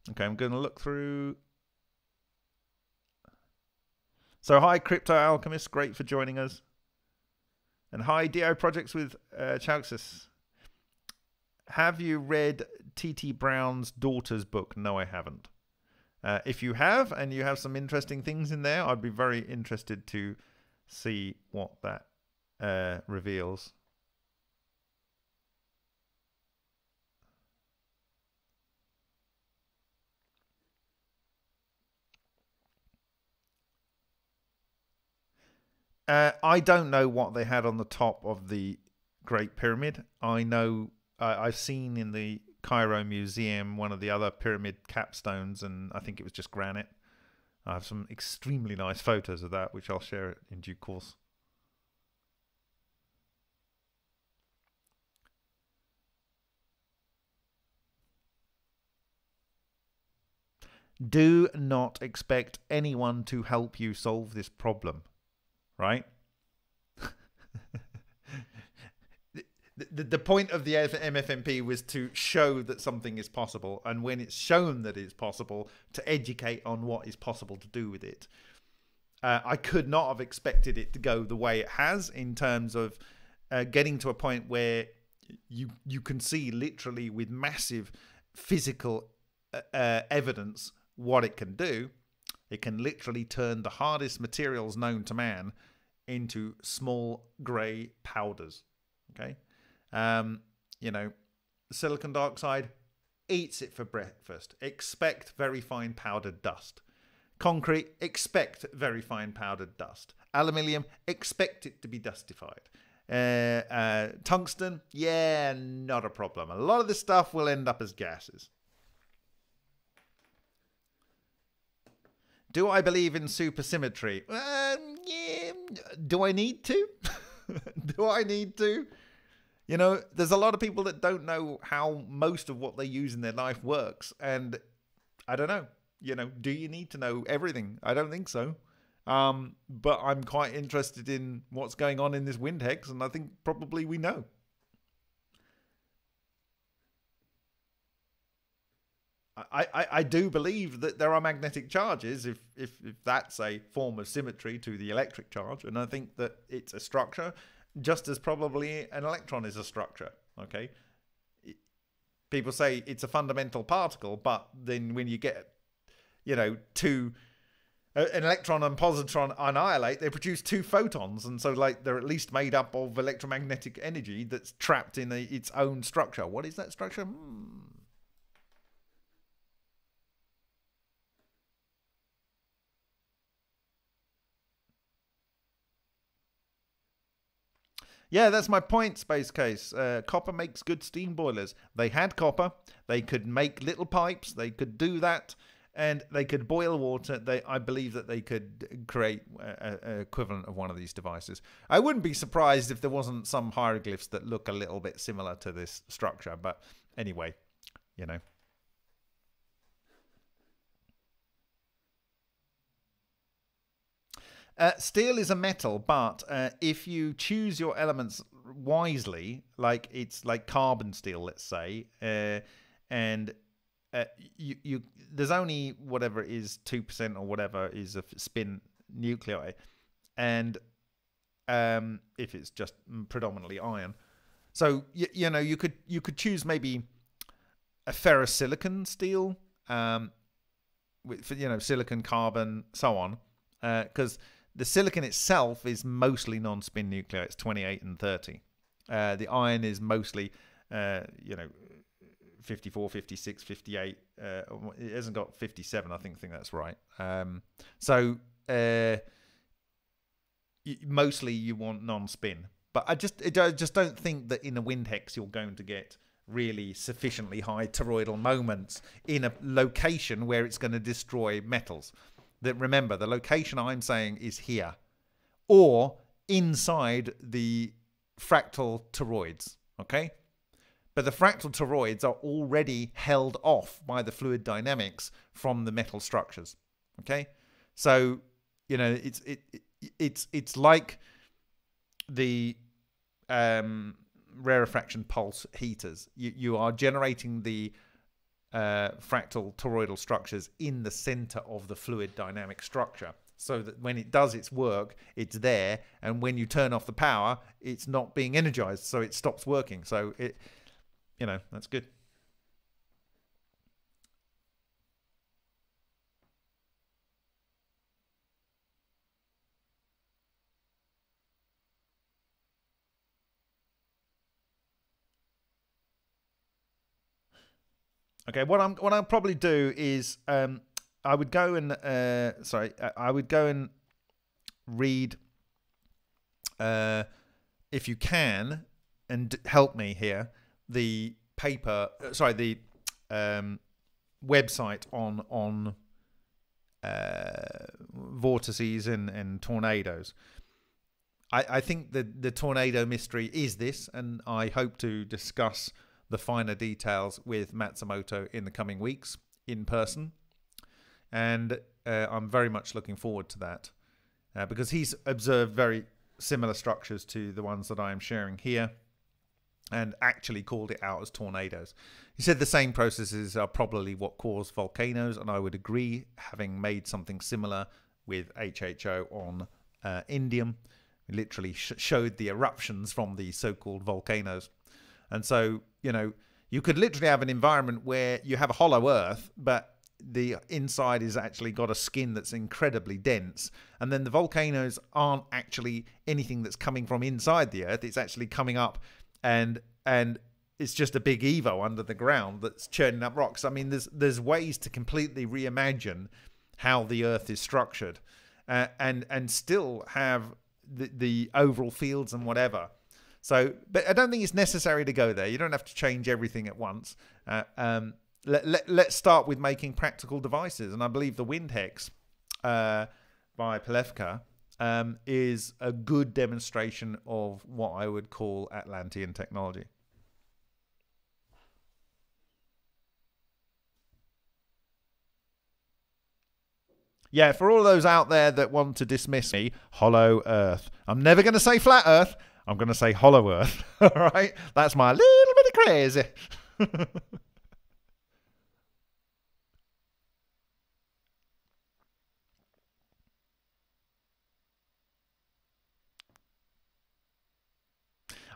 Okay, I'm going to look through. So, hi, Crypto Alchemist. Great for joining us. And hi, DO Projects with uh, Chauxus. Have you read T.T. Brown's daughter's book? No, I haven't. Uh, if you have, and you have some interesting things in there, I'd be very interested to see what that uh, reveals. Uh, I don't know what they had on the top of the Great Pyramid. I know uh, I've seen in the Cairo Museum one of the other pyramid capstones, and I think it was just granite. I have some extremely nice photos of that, which I'll share in due course. Do not expect anyone to help you solve this problem, right? the, the point of the MFMP was to show that something is possible, and when it's shown that it's possible, to educate on what is possible to do with it. Uh, I could not have expected it to go the way it has in terms of uh, getting to a point where you you can see literally with massive physical uh, uh evidence what it can do. It can literally turn the hardest materials known to man into small grey powders. Okay, um, you know, silicon dioxide eats it for breakfast. Expect very fine powdered dust. Concrete, expect very fine powdered dust. Aluminium, expect it to be dustified. Uh, uh, tungsten, yeah, not a problem. A lot of this stuff will end up as gases. Do I believe in supersymmetry? Um, yeah. Do I need to? Do I need to? You know, there's a lot of people that don't know how most of what they use in their life works. And I don't know, you know, do you need to know everything? I don't think so. Um, but I'm quite interested in what's going on in this wind hex, and I think probably we know. I, I, I do believe that there are magnetic charges if, if, if that's a form of symmetry to the electric charge, and I think that it's a structure just as probably an electron is a structure. Okay, people say it's a fundamental particle, but then when you get, you know, two, an electron and positron annihilate, they produce two photons, and so like they're at least made up of electromagnetic energy that's trapped in a, its own structure. What is that structure? Hmm. Yeah, that's my point, Space Case. Uh, copper makes good steam boilers. They had copper. They could make little pipes. They could do that. And they could boil water. They, I believe that they could create an equivalent of one of these devices. I wouldn't be surprised if there wasn't some hieroglyphs that look a little bit similar to this structure. But anyway, you know. Uh, steel is a metal, but uh, if you choose your elements wisely, like it's like carbon steel, let's say, uh, and uh, you, you there's only whatever is two percent or whatever is a spin nuclei, and um, if it's just predominantly iron, so you, you know you could you could choose maybe a ferrosilicon steel, um, with you know silicon, carbon, so on, because uh, the silicon itself is mostly non-spin nuclei. It's 28 and 30. Uh, the iron is mostly, uh, you know, 54, 56, 58. Uh, it hasn't got 57. I think. Think that's right. Um, so uh, mostly you want non-spin, but I just I just don't think that in a wind hex you're going to get really sufficiently high toroidal moments in a location where it's going to destroy metals that remember the location I'm saying is here or inside the fractal toroids. Okay. But the fractal toroids are already held off by the fluid dynamics from the metal structures. Okay. So, you know, it's, it, it it's, it's like the, um, rarefaction pulse heaters. You, you are generating the uh, fractal toroidal structures in the center of the fluid dynamic structure. So that when it does its work it's there and when you turn off the power it's not being energized so it stops working. So it you know that's good Okay, what I'm what I'll probably do is um, I would go and uh, sorry, I would go and read uh, if you can and help me here the paper uh, sorry the um, website on on uh, vortices and, and tornadoes. I, I think the the tornado mystery is this, and I hope to discuss the finer details with Matsumoto in the coming weeks in person. And uh, I'm very much looking forward to that uh, because he's observed very similar structures to the ones that I am sharing here and actually called it out as tornadoes. He said the same processes are probably what cause volcanoes, and I would agree, having made something similar with HHO on uh, indium. Literally sh- showed the eruptions from the so called volcanoes. And so, you know, you could literally have an environment where you have a hollow earth, but the inside is actually got a skin that's incredibly dense. And then the volcanoes aren't actually anything that's coming from inside the earth. It's actually coming up and and it's just a big evo under the ground that's churning up rocks. I mean, there's there's ways to completely reimagine how the Earth is structured, uh, and and still have the the overall fields and whatever so, but I don't think it's necessary to go there. You don't have to change everything at once. Uh, um, let, let, let's start with making practical devices. And I believe the Wind Hex uh, by Polifka um, is a good demonstration of what I would call Atlantean technology. Yeah, for all those out there that want to dismiss me, hollow earth. I'm never going to say flat earth. I'm going to say hollow earth. all right? That's my little bit of crazy.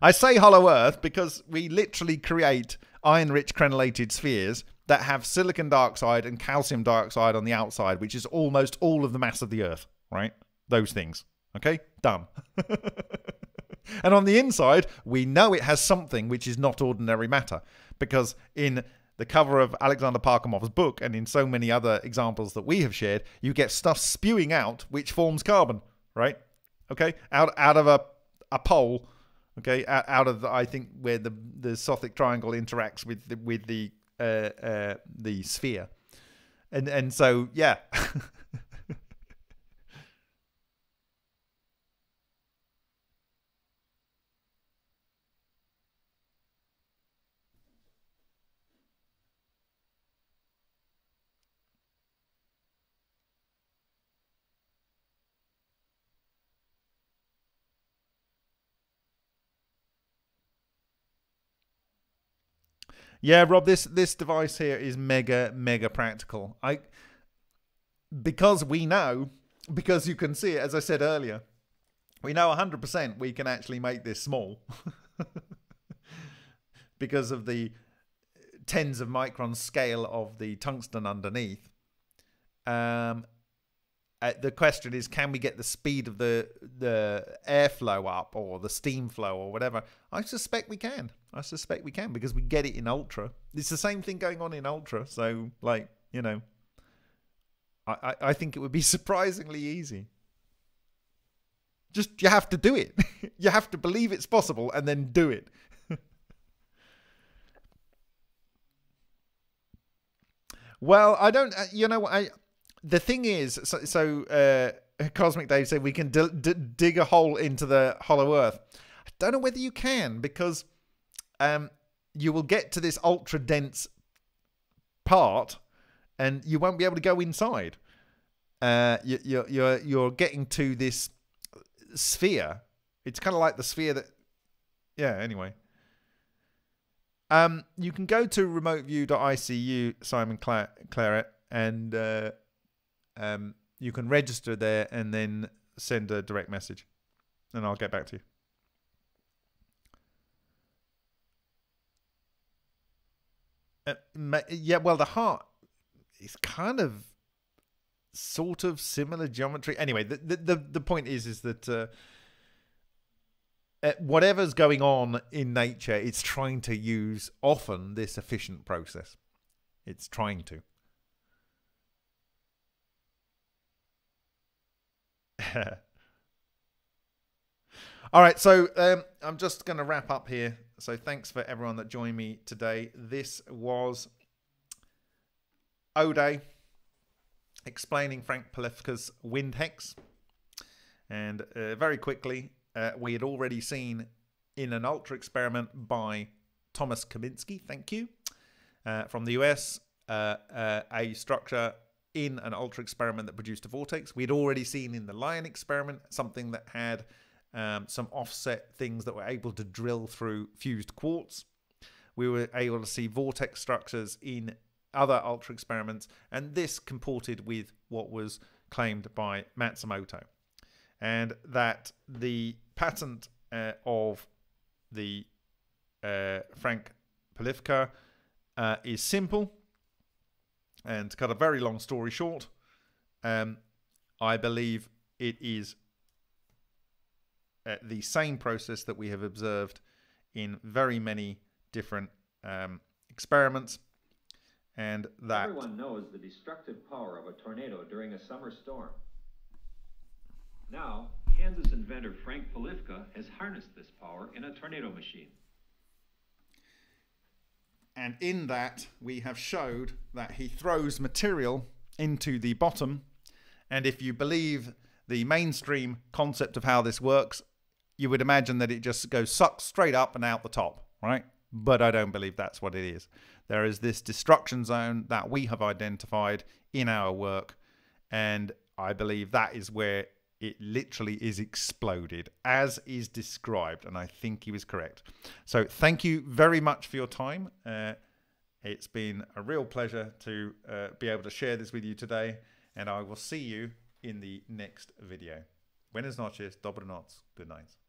I say hollow earth because we literally create iron rich crenellated spheres that have silicon dioxide and calcium dioxide on the outside, which is almost all of the mass of the earth, right? Those things. Okay? Done. and on the inside, we know it has something which is not ordinary matter because in the cover of Alexander Parkhomov's book and in so many other examples that we have shared, you get stuff spewing out which forms carbon, right? Okay? Out out of a a pole Okay, out, out of the, I think where the the Sothic triangle interacts with the, with the uh, uh, the sphere, and and so yeah. Yeah, Rob, this this device here is mega mega practical. I because we know because you can see it as I said earlier. We know 100% we can actually make this small. because of the tens of micron scale of the tungsten underneath. Um, uh, the question is, can we get the speed of the the airflow up or the steam flow or whatever? I suspect we can. I suspect we can because we get it in ultra. It's the same thing going on in ultra. So, like, you know, I, I, I think it would be surprisingly easy. Just you have to do it. you have to believe it's possible and then do it. well, I don't. Uh, you know, I the thing is, so, so uh, Cosmic Dave said we can dig a hole into the hollow Earth. I don't know whether you can because um, you will get to this ultra dense part, and you won't be able to go inside. Uh, you, you're you're you're getting to this sphere. It's kind of like the sphere that, yeah. Anyway. Um, you can go to remoteview.icu, Simon Claret, and uh, um, you can register there and then send a direct message, and I'll get back to you. Uh, yeah, well, the heart is kind of sort of similar geometry. Anyway, the the the, point is is that uh, whatever's going on in nature, it's trying to use often this efficient process. It's trying to. All right, so um, I'm just going to wrap up here. So thanks for everyone that joined me today. This was O-Day explaining Frank Polifka's wind hex. And uh, very quickly, uh, we had already seen in an ultra experiment by Thomas Kaminski, thank you, uh, from the US, uh, uh, a structure in an ultra experiment that produced a vortex. We had already seen in the Lion experiment something that had um, some offset things that were able to drill through fused quartz. We were able to see vortex structures in other ultra experiments, and this comported with what was claimed by Matsumoto. And that the patent uh, of the uh, Frank Polifka uh, is simple and to cut a very long story short, um, I believe it is uh, the same process that we have observed in very many different um, experiments. And that. Everyone knows the destructive power of a tornado during a summer storm. Now, Kansas inventor Frank Polifka has harnessed this power in a tornado machine. And in that, we have showed that he throws material into the bottom. And if you believe the mainstream concept of how this works, you would imagine that it just goes sucked straight up and out the top, right? But I don't believe that's what it is. There is this destruction zone that we have identified in our work. And I believe that is where it literally is exploded as is described and i think he was correct. So thank you very much for your time. Uh, it's been a real pleasure to uh, be able to share this with you today and i will see you in the next video. Buenas noches dobronoc good night